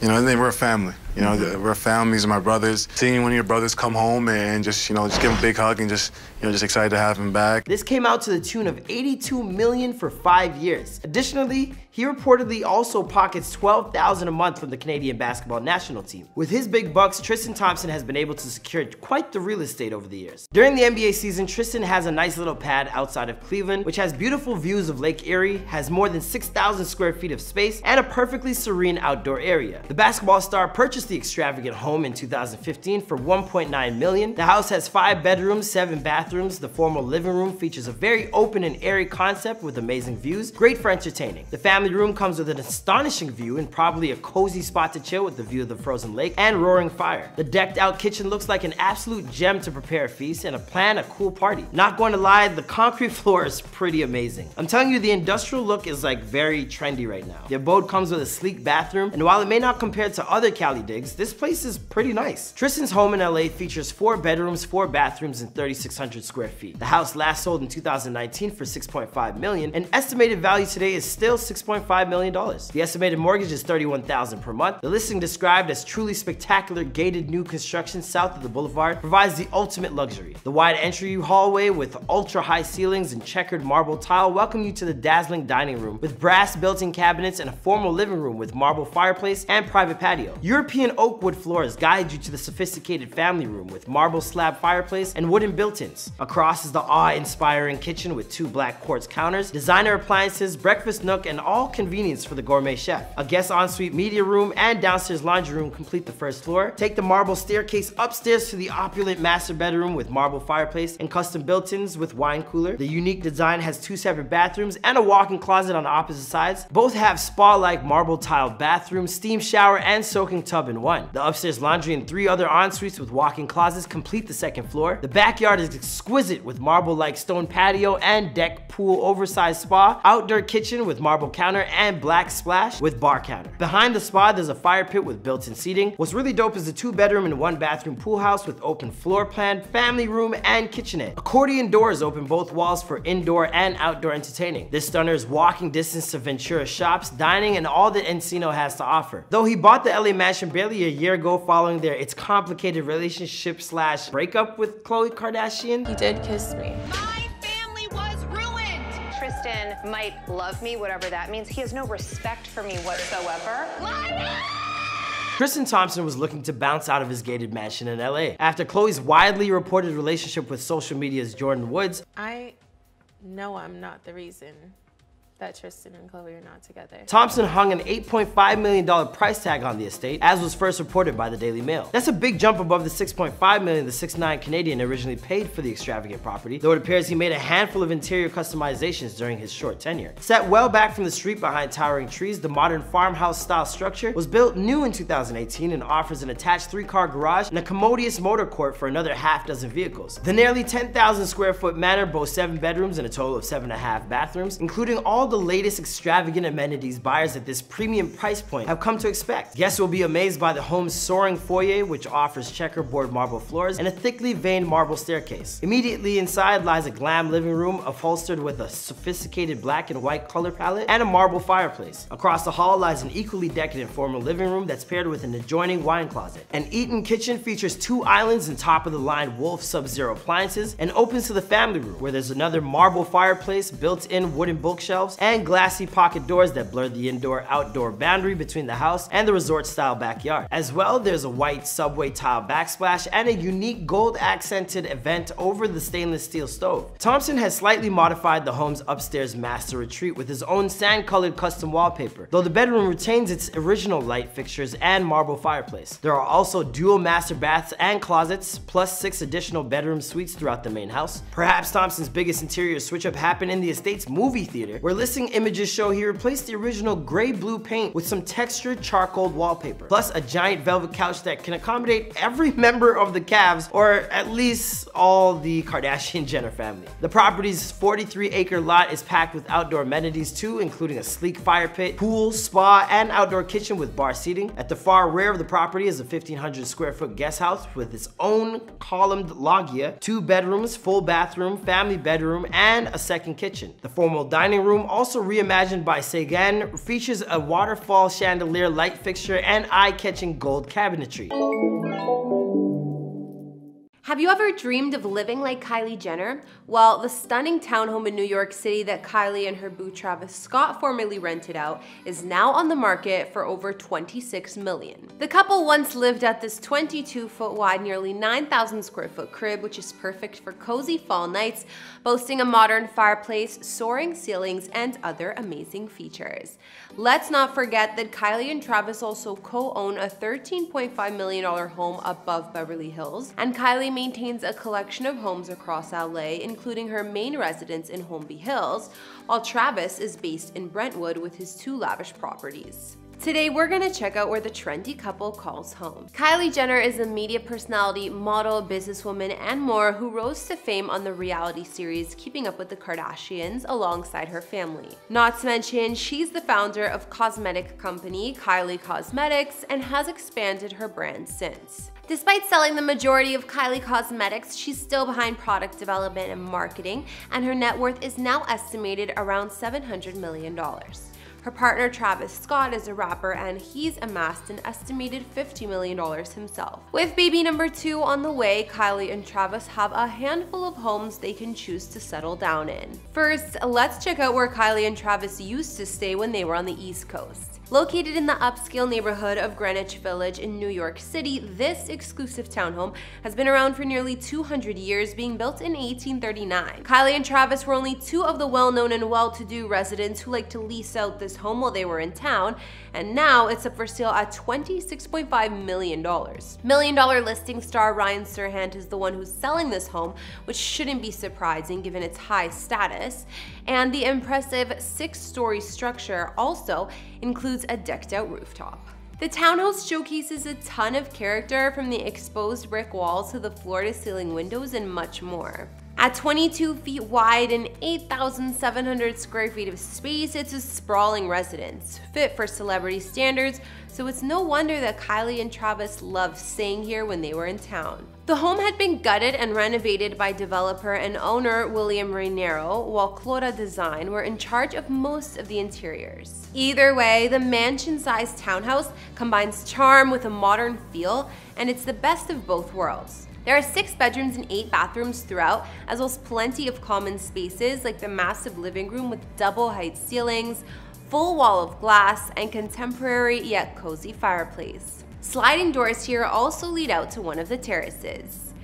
you know, we're a family. You know, mm-hmm. we're families, my brothers. Seeing one of your brothers come home and just, you know, just give him a big hug and just, you know, just excited to have him back. This came out to the tune of 82 million for five years. Additionally, he reportedly also pockets 12,000 a month from the Canadian basketball national team. With his big bucks, Tristan Thompson has been able to secure quite the real estate over the years. During the NBA season, Tristan has a nice little pad outside of Cleveland, which has beautiful views of Lake Erie, has more than 6,000 square feet of space, and a perfectly serene outdoor area. The basketball star purchased the extravagant home in 2015 for 1.9 million. The house has five bedrooms, seven bathrooms. The formal living room features a very open and airy concept with amazing views, great for entertaining. The family family room comes with an astonishing view and probably a cozy spot to chill with the view of the frozen lake and roaring fire. The decked out kitchen looks like an absolute gem to prepare a feast and a plan a cool party. Not going to lie, the concrete *laughs* floor is pretty amazing. I'm telling you, the industrial look is like very trendy right now. The abode comes with a sleek bathroom, and while it may not compare to other Cali digs, this place is pretty nice. Tristan's home in LA features four bedrooms, four bathrooms, and 3,600 square feet. The house last sold in 2019 for 6.5 million, and estimated value today is still $6.5 million. The estimated mortgage is 31,000 per month. The listing described as truly spectacular gated new construction south of the boulevard provides the ultimate luxury. The wide entry hallway with ultra high ceilings and checkered marble tile welcome you to the dazzling dining room with brass built-in cabinets and a formal living room with marble fireplace and private patio. European oak wood floors guide you to the sophisticated family room with marble slab fireplace and wooden built-ins. Across is the awe-inspiring kitchen with two black quartz counters, designer appliances, breakfast nook, and all convenience for the gourmet chef. A guest ensuite media room and downstairs laundry room complete the first floor. Take the marble staircase upstairs to the opulent master bedroom with marble fireplace and custom built-ins with wine cooler. The unique design has two separate bathrooms and a walk-in closet on opposite sides. Both have spa-like marble tiled bathrooms, steam shower, and soaking tub in one. The upstairs laundry and three other en-suites with walk-in closets complete the second floor. The backyard is exquisite with marble-like stone patio and deck pool oversized spa, outdoor kitchen with marble counter and black splash with bar counter. Behind the spa, there's a fire pit with built-in seating. What's really dope is the two bedroom and one bathroom pool house with open floor plan, family room, and kitchenette. Accordion doors open both walls for indoor and outdoor entertaining. This stunner is walking distance to Ventura shops, dining, and all that Encino has to offer. Though he bought the LA mansion barely a year ago following their its complicated relationship slash breakup with Khloe Kardashian. He did kiss me. My family was ruined! Tristan might love me, whatever that means. He has no respect for me whatsoever. Tristan Thompson was looking to bounce out of his gated mansion in LA. After Khloe's widely reported relationship with social media's Jordyn Woods, I know I'm not the reason that Tristan and Khloe are not together. Thompson hung an $8.5 million price tag on the estate, as was first reported by the Daily Mail. That's a big jump above the 6.5 million the 6'9 Canadian originally paid for the extravagant property, though it appears he made a handful of interior customizations during his short tenure. Set well back from the street behind towering trees, the modern farmhouse style structure was built new in 2018 and offers an attached three-car garage and a commodious motor court for another half dozen vehicles. The nearly 10,000 square foot manor boasts seven bedrooms and a total of seven and a half bathrooms, including all the latest extravagant amenities buyers at this premium price point have come to expect. Guests will be amazed by the home's soaring foyer, which offers checkerboard marble floors and a thickly veined marble staircase. Immediately inside lies a glam living room upholstered with a sophisticated black and white color palette and a marble fireplace. Across the hall lies an equally decadent formal living room that's paired with an adjoining wine closet. An eat-in kitchen features two islands and top-of-the-line Wolf Sub-Zero appliances and opens to the family room, where there's another marble fireplace, built-in wooden bookshelves, and glassy pocket doors that blur the indoor-outdoor boundary between the house and the resort-style backyard. As well, there's a white subway tile backsplash and a unique gold-accented event over the stainless steel stove. Thompson has slightly modified the home's upstairs master retreat with his own sand-colored custom wallpaper, though the bedroom retains its original light fixtures and marble fireplace. There are also dual master baths and closets, plus six additional bedroom suites throughout the main house. Perhaps Thompson's biggest interior switch-up happened in the estate's movie theater, where listing images show he replaced the original gray-blue paint with some textured charcoal wallpaper, plus a giant velvet couch that can accommodate every *laughs* member of the Cavs, or at least all the Kardashian-Jenner *laughs* family. The property's 43-acre lot is packed with outdoor amenities too, including a sleek fire pit, pool, spa, and outdoor kitchen with bar seating. At the far rear of the property is a 1,500 square foot guest house with its own columned loggia, two bedrooms, full bathroom, family bedroom, and a second kitchen. The formal dining room, also reimagined by Sagan, features a waterfall chandelier light fixture and eye-catching gold cabinetry. Have you ever dreamed of living like Kylie Jenner? Well, the stunning townhome in New York City that Kylie and her boo Travis Scott formerly rented out is now on the market for over 26 million. The couple once lived at this 22 foot wide, nearly 9,000 square foot crib, which is perfect for cozy fall nights, boasting a modern fireplace, soaring ceilings, and other amazing features. Let's not forget that Kylie and Travis also co-own a $13.5 million home above Beverly Hills, and Kylie maintains a collection of homes across LA, including her main residence in Holmby Hills, while Travis is based in Brentwood with his two lavish properties. Today, we're gonna check out where the trendy couple calls home. Kylie Jenner is a media personality, model, businesswoman, and more who rose to fame on the reality series Keeping Up with the Kardashians alongside her family. Not to mention, she's the founder of cosmetic company Kylie Cosmetics and has expanded her brand since. Despite selling the majority of Kylie Cosmetics, she's still behind product development and marketing, and her net worth is now estimated around $700 million. Her partner Travis Scott is a rapper and he's amassed an estimated $50 million himself. With baby number two on the way, Kylie and Travis have a handful of homes they can choose to settle down in. First, let's check out where Kylie and Travis used to stay when they were on the East Coast. Located in the upscale neighborhood of Greenwich Village in New York City, this exclusive townhome has been around for nearly 200 years, being built in 1839. Kylie and Travis were only two of the well-known and well-to-do residents who liked to lease out this home while they were in town, and now it's up for sale at $26.5 million. Million dollar listing star Ryan Serhant is the one who's selling this home, which shouldn't be surprising given its high status, and the impressive six-story structure also includes a decked out rooftop. The townhouse showcases a ton of character from the exposed brick walls to the floor to ceiling windows and much more. At 22 feet wide and 8,700 square feet of space, it's a sprawling residence, fit for celebrity standards, so it's no wonder that Kylie and Travis loved staying here when they were in town. The home had been gutted and renovated by developer and owner William Rainero, while Clora Design were in charge of most of the interiors. Either way, the mansion-sized townhouse combines charm with a modern feel, and it's the best of both worlds. There are six bedrooms and eight bathrooms throughout, as well as plenty of common spaces like the massive living room with double height ceilings, full wall of glass, and contemporary yet cozy fireplace. Sliding doors here also lead out to one of the terraces.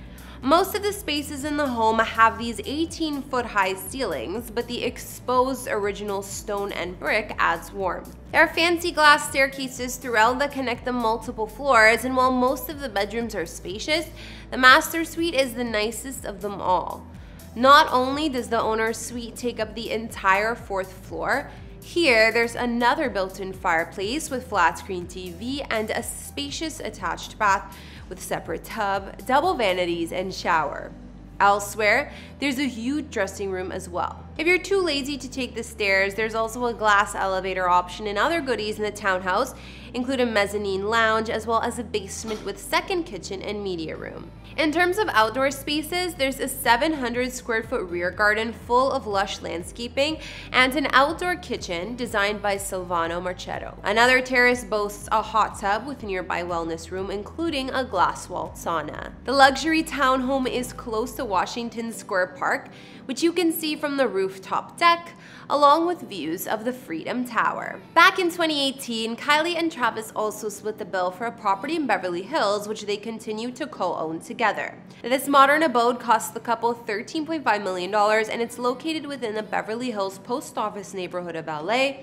Most of the spaces in the home have these 18 foot high ceilings, but the exposed original stone and brick adds warmth. There are fancy glass staircases throughout that connect the multiple floors, and while most of the bedrooms are spacious, the master suite is the nicest of them all. Not only does the owner's suite take up the entire fourth floor, here, there's another built-in fireplace with flat screen TV and a spacious attached bath with separate tub, double vanities, and shower. Elsewhere, there's a huge dressing room as well. If you're too lazy to take the stairs, there's also a glass elevator option and other goodies in the townhouse, include a mezzanine lounge as well as a basement with second kitchen and media room. In terms of outdoor spaces, there's a 700 square foot rear garden full of lush landscaping and an outdoor kitchen designed by Silvano Marchetto. Another terrace boasts a hot tub with nearby wellness room, including a glass walled sauna. The luxury townhome is close to Washington Square Park, which you can see from the rooftop deck, along with views of the Freedom Tower. Back in 2018, Kylie and Travis also split the bill for a property in Beverly Hills, which they continue to co-own together. This modern abode cost the couple $13.5 million and it's located within the Beverly Hills post office neighborhood of LA,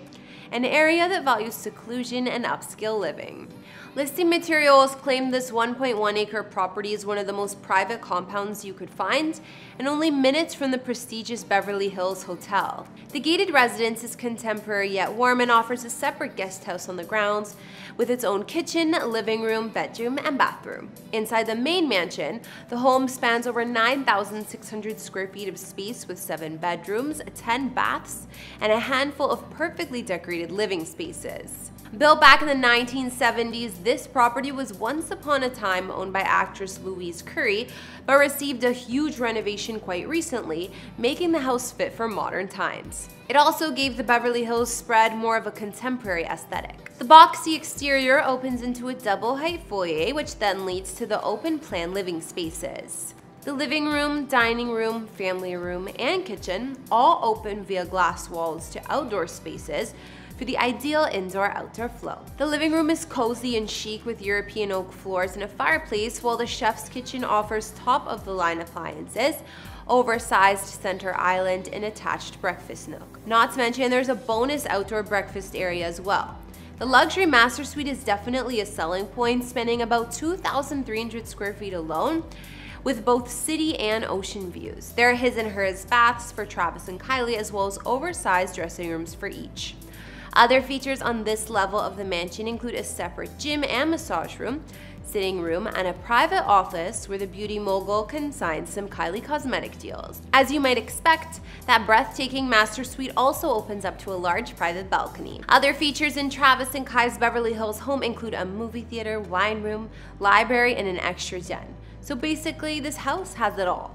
an area that values seclusion and upscale living. Listing materials claim this 1.1 acre property is one of the most private compounds you could find and only minutes from the prestigious Beverly Hills Hotel. The gated residence is contemporary yet warm and offers a separate guest house on the grounds with its own kitchen, living room, bedroom, and bathroom. Inside the main mansion, the home spans over 9,600 square feet of space with 7 bedrooms, 10 baths, and a handful of perfectly decorated living spaces. Built back in the 1970s, this property was once upon a time owned by actress Louise Curry, but received a huge renovation quite recently, making the house fit for modern times. It also gave the Beverly Hills spread more of a contemporary aesthetic. The boxy exterior opens into a double-height foyer, which then leads to the open-plan living spaces. The living room, dining room, family room, and kitchen all open via glass walls to outdoor spaces, for the ideal indoor-outdoor flow. The living room is cozy and chic with European oak floors and a fireplace, while the chef's kitchen offers top-of-the-line appliances, oversized center island, and attached breakfast nook. Not to mention there's a bonus outdoor breakfast area as well. The luxury master suite is definitely a selling point, spanning about 2,300 square feet alone, with both city and ocean views. There are his and hers baths for Travis and Kylie, as well as oversized dressing rooms for each. Other features on this level of the mansion include a separate gym and massage room, sitting room, and a private office where the beauty mogul can sign some Kylie cosmetic deals. As you might expect, that breathtaking master suite also opens up to a large private balcony. Other features in Travis and Kai's Beverly Hills home include a movie theater, wine room, library, and an extra den. So basically, this house has it all.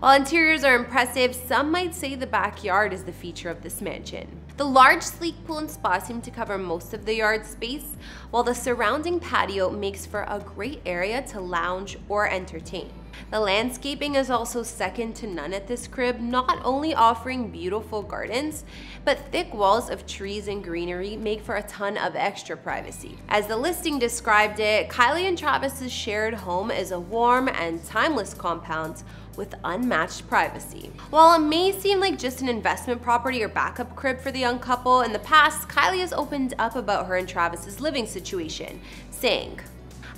While interiors are impressive, some might say the backyard is the feature of this mansion. The large sleek pool and spa seem to cover most of the yard space, while the surrounding patio makes for a great area to lounge or entertain. The landscaping is also second to none at this crib, not only offering beautiful gardens, but thick walls of trees and greenery make for a ton of extra privacy. As the listing described it, Kylie and Travis's shared home is a warm and timeless compound with unmatched privacy. While it may seem like just an investment property or backup crib for the young couple, in the past, Kylie has opened up about her and Travis's living situation, saying,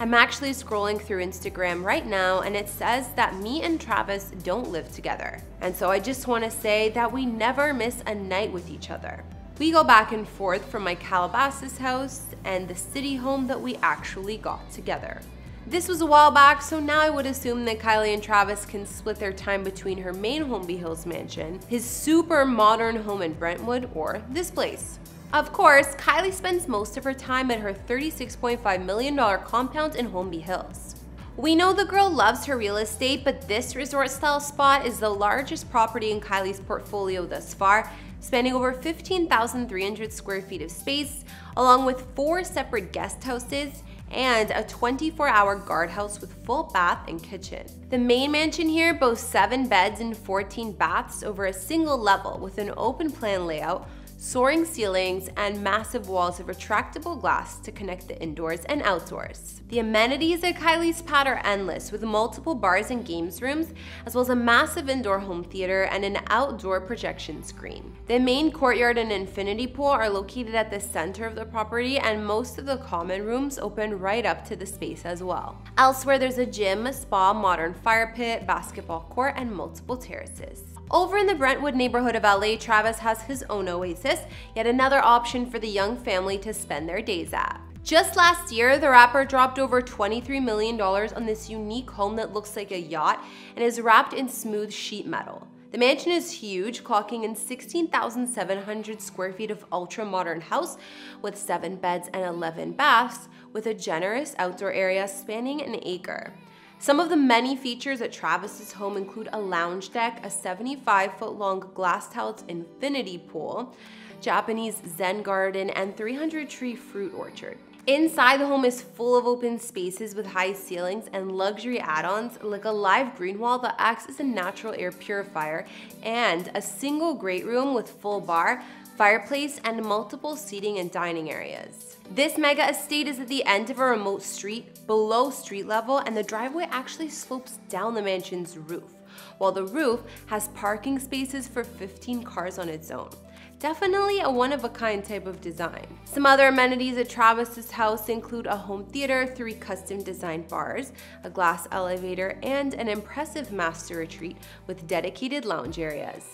I'm actually scrolling through Instagram right now and it says that me and Travis don't live together. And so I just want to say that we never miss a night with each other. We go back and forth from my Calabasas house and the city home that we actually got together. This was a while back, so now I would assume that Kylie and Travis can split their time between her main Holmby Hills mansion, his super modern home in Brentwood, or this place. Of course, Kylie spends most of her time at her $36.5 million compound in Holmby Hills. We know the girl loves her real estate, but this resort style spot is the largest property in Kylie's portfolio thus far, spanning over 15,300 square feet of space, along with four separate guest houses and a 24-hour guardhouse with full bath and kitchen. The main mansion here boasts 7 beds and 14 baths over a single level with an open plan layout soaring ceilings, and massive walls of retractable glass to connect the indoors and outdoors. The amenities at Kylie's pad are endless, with multiple bars and games rooms, as well as a massive indoor home theater and an outdoor projection screen. The main courtyard and infinity pool are located at the center of the property, and most of the common rooms open right up to the space as well. Elsewhere, there's a gym, spa, modern fire pit, basketball court, and multiple terraces. Over in the Brentwood neighborhood of LA, Travis has his own oasis, yet another option for the young family to spend their days at. Just last year, the rapper dropped over $23 million on this unique home that looks like a yacht and is wrapped in smooth sheet metal. The mansion is huge, clocking in 16,700 square feet of ultra-modern house with 7 beds and 11 baths, with a generous outdoor area spanning an acre. Some of the many features at Travis's home include a lounge deck, a 75 foot long glass tiled infinity pool, Japanese Zen garden, and 300 tree fruit orchard. Inside the home is full of open spaces with high ceilings and luxury add-ons like a live green wall that acts as a natural air purifier and a single great room with full bar, fireplace, and multiple seating and dining areas. This mega estate is at the end of a remote street, below street level, and the driveway actually slopes down the mansion's roof, while the roof has parking spaces for 15 cars on its own. Definitely a one-of-a-kind type of design. Some other amenities at Travis's house include a home theater, three custom-designed bars, a glass elevator, and an impressive master retreat with dedicated lounge areas.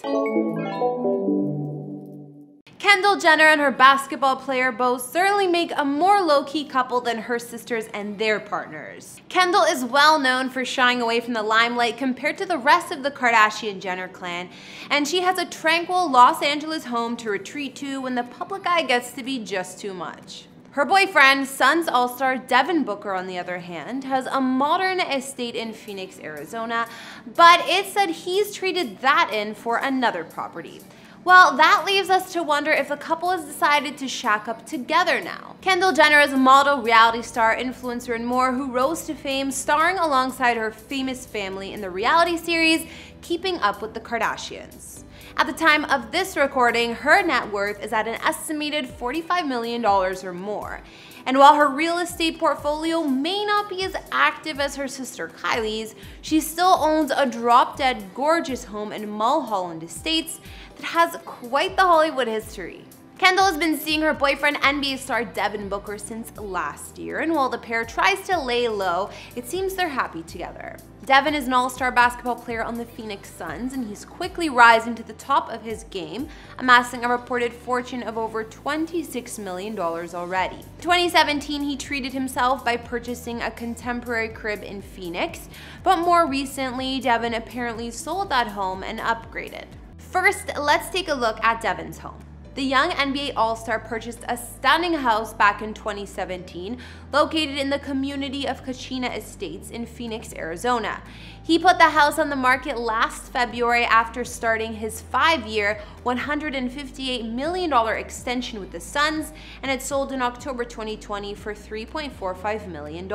Kendall Jenner and her basketball player beau certainly make a more low-key couple than her sisters and their partners. Kendall is well known for shying away from the limelight compared to the rest of the Kardashian-Jenner clan, and she has a tranquil Los Angeles home to retreat to when the public eye gets to be just too much. Her boyfriend, Suns All-Star Devin Booker, on the other hand, has a modern estate in Phoenix, Arizona, but it's said he's traded that in for another property. Well, that leaves us to wonder if the couple has decided to shack up together now. Kendall Jenner is a model, reality star, influencer, and more who rose to fame starring alongside her famous family in the reality series Keeping Up with the Kardashians. At the time of this recording, her net worth is at an estimated $45 million or more. And while her real estate portfolio may not be as active as her sister Kylie's, she still owns a drop-dead gorgeous home in Mulholland Estates that has quite the Hollywood history. Kendall has been seeing her boyfriend NBA star Devin Booker since last year, and while the pair tries to lay low, it seems they're happy together. Devin is an all-star basketball player on the Phoenix Suns, and he's quickly rising to the top of his game, amassing a reported fortune of over $26 million already. In 2017, he treated himself by purchasing a contemporary crib in Phoenix, but more recently, Devin apparently sold that home and upgraded. First, let's take a look at Devin's home. The young NBA All-Star purchased a stunning house back in 2017, located in the community of Kachina Estates in Phoenix, Arizona. He put the house on the market last February after starting his five-year, $158 million extension with the Suns, and it sold in October 2020 for $3.45 million.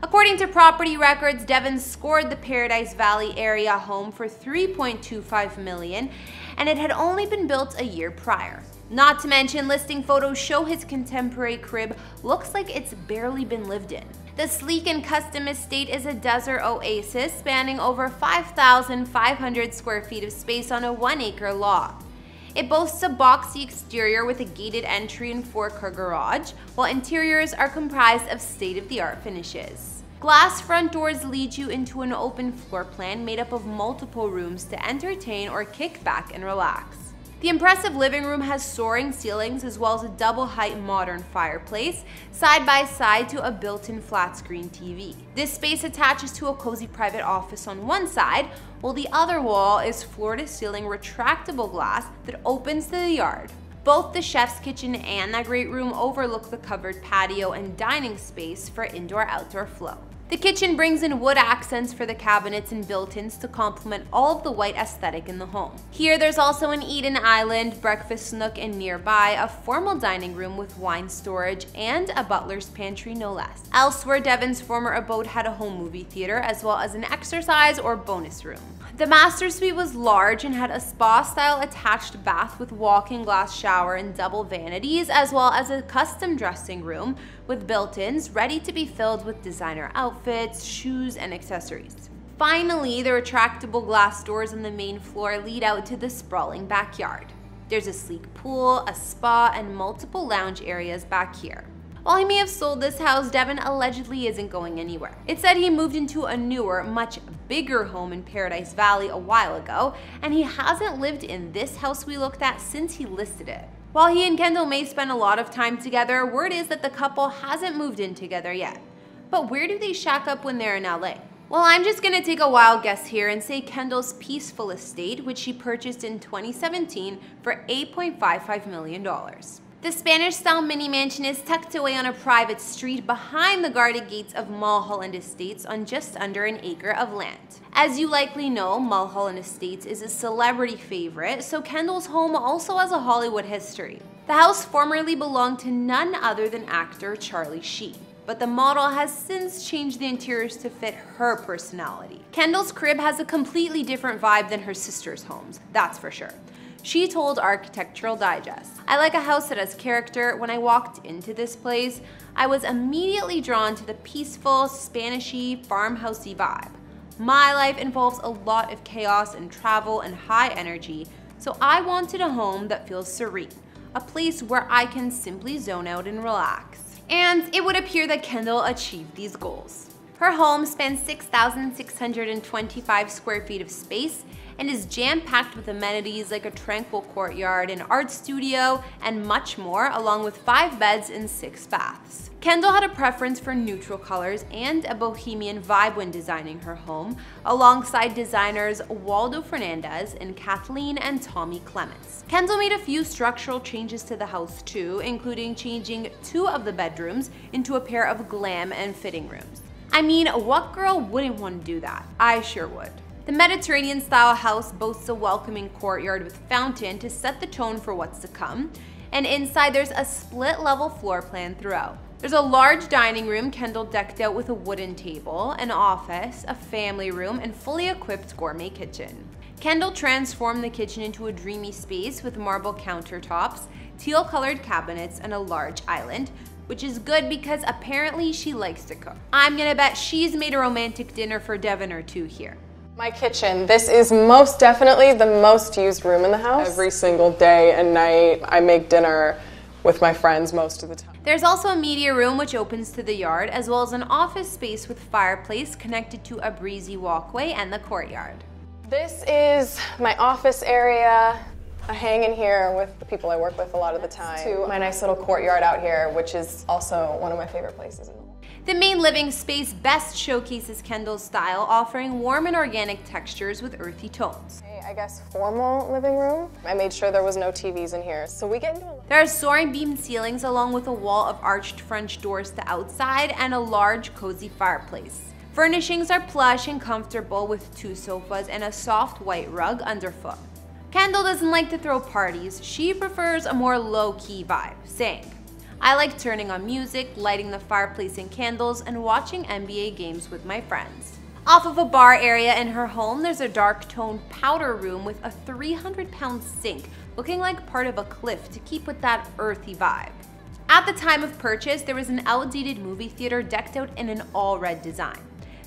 According to property records, Devin scored the Paradise Valley area home for 3.25 million, and it had only been built a year prior. Not to mention, listing photos show his contemporary crib looks like it's barely been lived in. The sleek and custom estate is a desert oasis spanning over 5,500 square feet of space on a one acre lot. It boasts a boxy exterior with a gated entry and four-car garage, while interiors are comprised of state-of-the-art finishes. Glass front doors lead you into an open floor plan made up of multiple rooms to entertain or kick back and relax. The impressive living room has soaring ceilings as well as a double height modern fireplace, side by side to a built-in flat screen TV. This space attaches to a cozy private office on one side, while the other wall is floor to ceiling retractable glass that opens to the yard. Both the chef's kitchen and that great room overlook the covered patio and dining space for indoor-outdoor flow. The kitchen brings in wood accents for the cabinets and built-ins to complement all of the white aesthetic in the home. Here there's also an Eden Island, breakfast nook, and nearby a formal dining room with wine storage and a butler's pantry no less. Elsewhere, Devin's former abode had a home movie theater as well as an exercise or bonus room. The master suite was large and had a spa-style attached bath with walk-in glass shower and double vanities, as well as a custom dressing room with built-ins ready to be filled with designer outfits, shoes, and accessories. Finally, the retractable glass doors on the main floor lead out to the sprawling backyard. There's a sleek pool, a spa, and multiple lounge areas back here. While he may have sold this house, Devin allegedly isn't going anywhere. It said he moved into a newer, much bigger home in Paradise Valley a while ago, and he hasn't lived in this house we looked at since he listed it. While he and Kendall may spend a lot of time together, word is that the couple hasn't moved in together yet. But where do they shack up when they're in LA? Well, I'm just gonna take a wild guess here and say Kendall's peaceful estate, which she purchased in 2017 for $8.55 million. The Spanish-style mini mansion is tucked away on a private street behind the guarded gates of Mulholland Estates on just under an acre of land. As you likely know, Mulholland Estates is a celebrity favorite, so Kendall's home also has a Hollywood history. The house formerly belonged to none other than actor Charlie Sheen but the model has since changed the interiors to fit her personality. Kendall's crib has a completely different vibe than her sister's homes, that's for sure. She told Architectural Digest, I like a house that has character. When I walked into this place, I was immediately drawn to the peaceful, Spanishy, farmhousey vibe. My life involves a lot of chaos and travel and high energy, so I wanted a home that feels serene, a place where I can simply zone out and relax. And it would appear that Kendall achieved these goals. Her home spans 6,625 square feet of space and is jam-packed with amenities like a tranquil courtyard, an art studio, and much more, along with five beds and six baths. Kendall had a preference for neutral colors and a bohemian vibe when designing her home, alongside designers Waldo Fernandez and Kathleen and Tommy Clements. Kendall made a few structural changes to the house too, including changing two of the bedrooms into a pair of glam and fitting rooms. I mean, what girl wouldn't want to do that? I sure would. The Mediterranean style house boasts a welcoming courtyard with fountain to set the tone for what's to come. And inside there's a split level floor plan throughout. There's a large dining room Kendall decked out with a wooden table, an office, a family room, and fully equipped gourmet kitchen. Kendall transformed the kitchen into a dreamy space with marble countertops, teal colored cabinets, and a large island, which is good because apparently she likes to cook. I'm gonna bet she's made a romantic dinner for Devin or two here. My kitchen. This is most definitely the most used room in the house. Every single day and night, I make dinner with my friends most of the time. There's also a media room which opens to the yard, as well as an office space with fireplace connected to a breezy walkway and the courtyard. This is my office area. I hang in here with the people I work with a lot of the time. To my nice little courtyard out here, which is also one of my favorite places in the world. The main living space best showcases Kendall's style, offering warm and organic textures with earthy tones. I guess formal living room. I made sure there was no TVs in here, so we get into a There are soaring beam ceilings along with a wall of arched French doors to outside and a large cozy fireplace. Furnishings are plush and comfortable with two sofas and a soft white rug underfoot. Kendall doesn't like to throw parties, she prefers a more low-key vibe, saying, I like turning on music, lighting the fireplace and candles, and watching NBA games with my friends. Off of a bar area in her home, there's a dark toned powder room with a 300 pound sink looking like part of a cliff to keep with that earthy vibe. At the time of purchase, there was an outdated movie theater decked out in an all red design.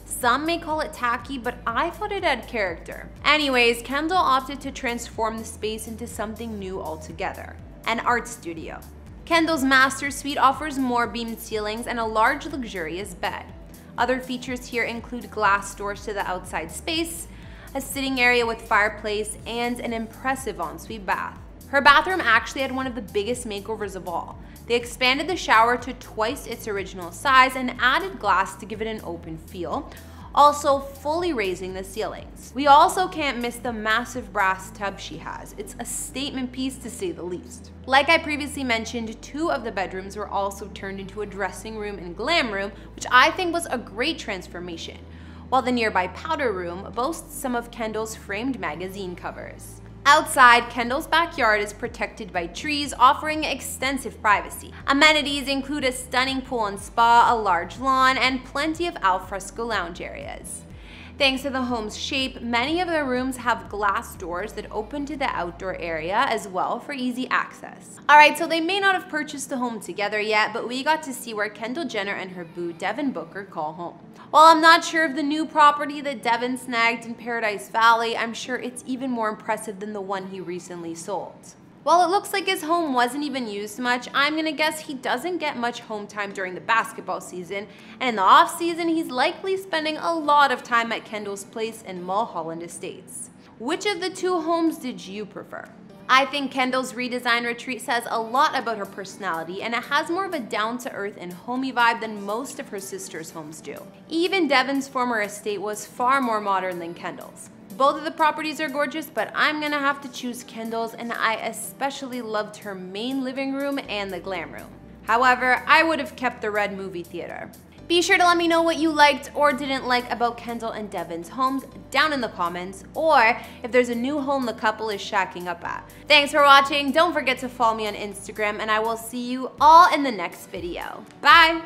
Some may call it tacky, but I thought it had character. Anyways, Kendall opted to transform the space into something new altogether an art studio. Kendall's master suite offers more beamed ceilings and a large luxurious bed. Other features here include glass doors to the outside space, a sitting area with fireplace, and an impressive ensuite bath. Her bathroom actually had one of the biggest makeovers of all. They expanded the shower to twice its original size and added glass to give it an open feel, also fully raising the ceilings. We also can't miss the massive brass tub she has. It's a statement piece to say the least. Like I previously mentioned, two of the bedrooms were also turned into a dressing room and glam room, which I think was a great transformation while the nearby powder room boasts some of Kendall's framed magazine covers. Outside, Kendall's backyard is protected by trees, offering extensive privacy. Amenities include a stunning pool and spa, a large lawn, and plenty of alfresco lounge areas. Thanks to the home's shape, many of the rooms have glass doors that open to the outdoor area as well for easy access. Alright, so they may not have purchased the home together yet, but we got to see where Kendall Jenner and her boo Devin Booker call home. While I'm not sure of the new property that Devin snagged in Paradise Valley, I'm sure it's even more impressive than the one he recently sold. While it looks like his home wasn't even used much, I'm gonna guess he doesn't get much home time during the basketball season, and in the off season, he's likely spending a lot of time at Kendall's place in Mulholland Estates. Which of the two homes did you prefer? I think Kendall's redesign retreat says a lot about her personality and it has more of a down-to-earth and homey vibe than most of her sister's homes do. Even Devin's former estate was far more modern than Kendall's. Both of the properties are gorgeous, but I'm gonna have to choose Kendall's and I especially loved her main living room and the glam room. However, I would have kept the red movie theater. Be sure to let me know what you liked or didn't like about Kendall and Devin's homes down in the comments, or if there's a new home the couple is shacking up at. Thanks for watching, don't forget to follow me on Instagram, and I will see you all in the next video. Bye!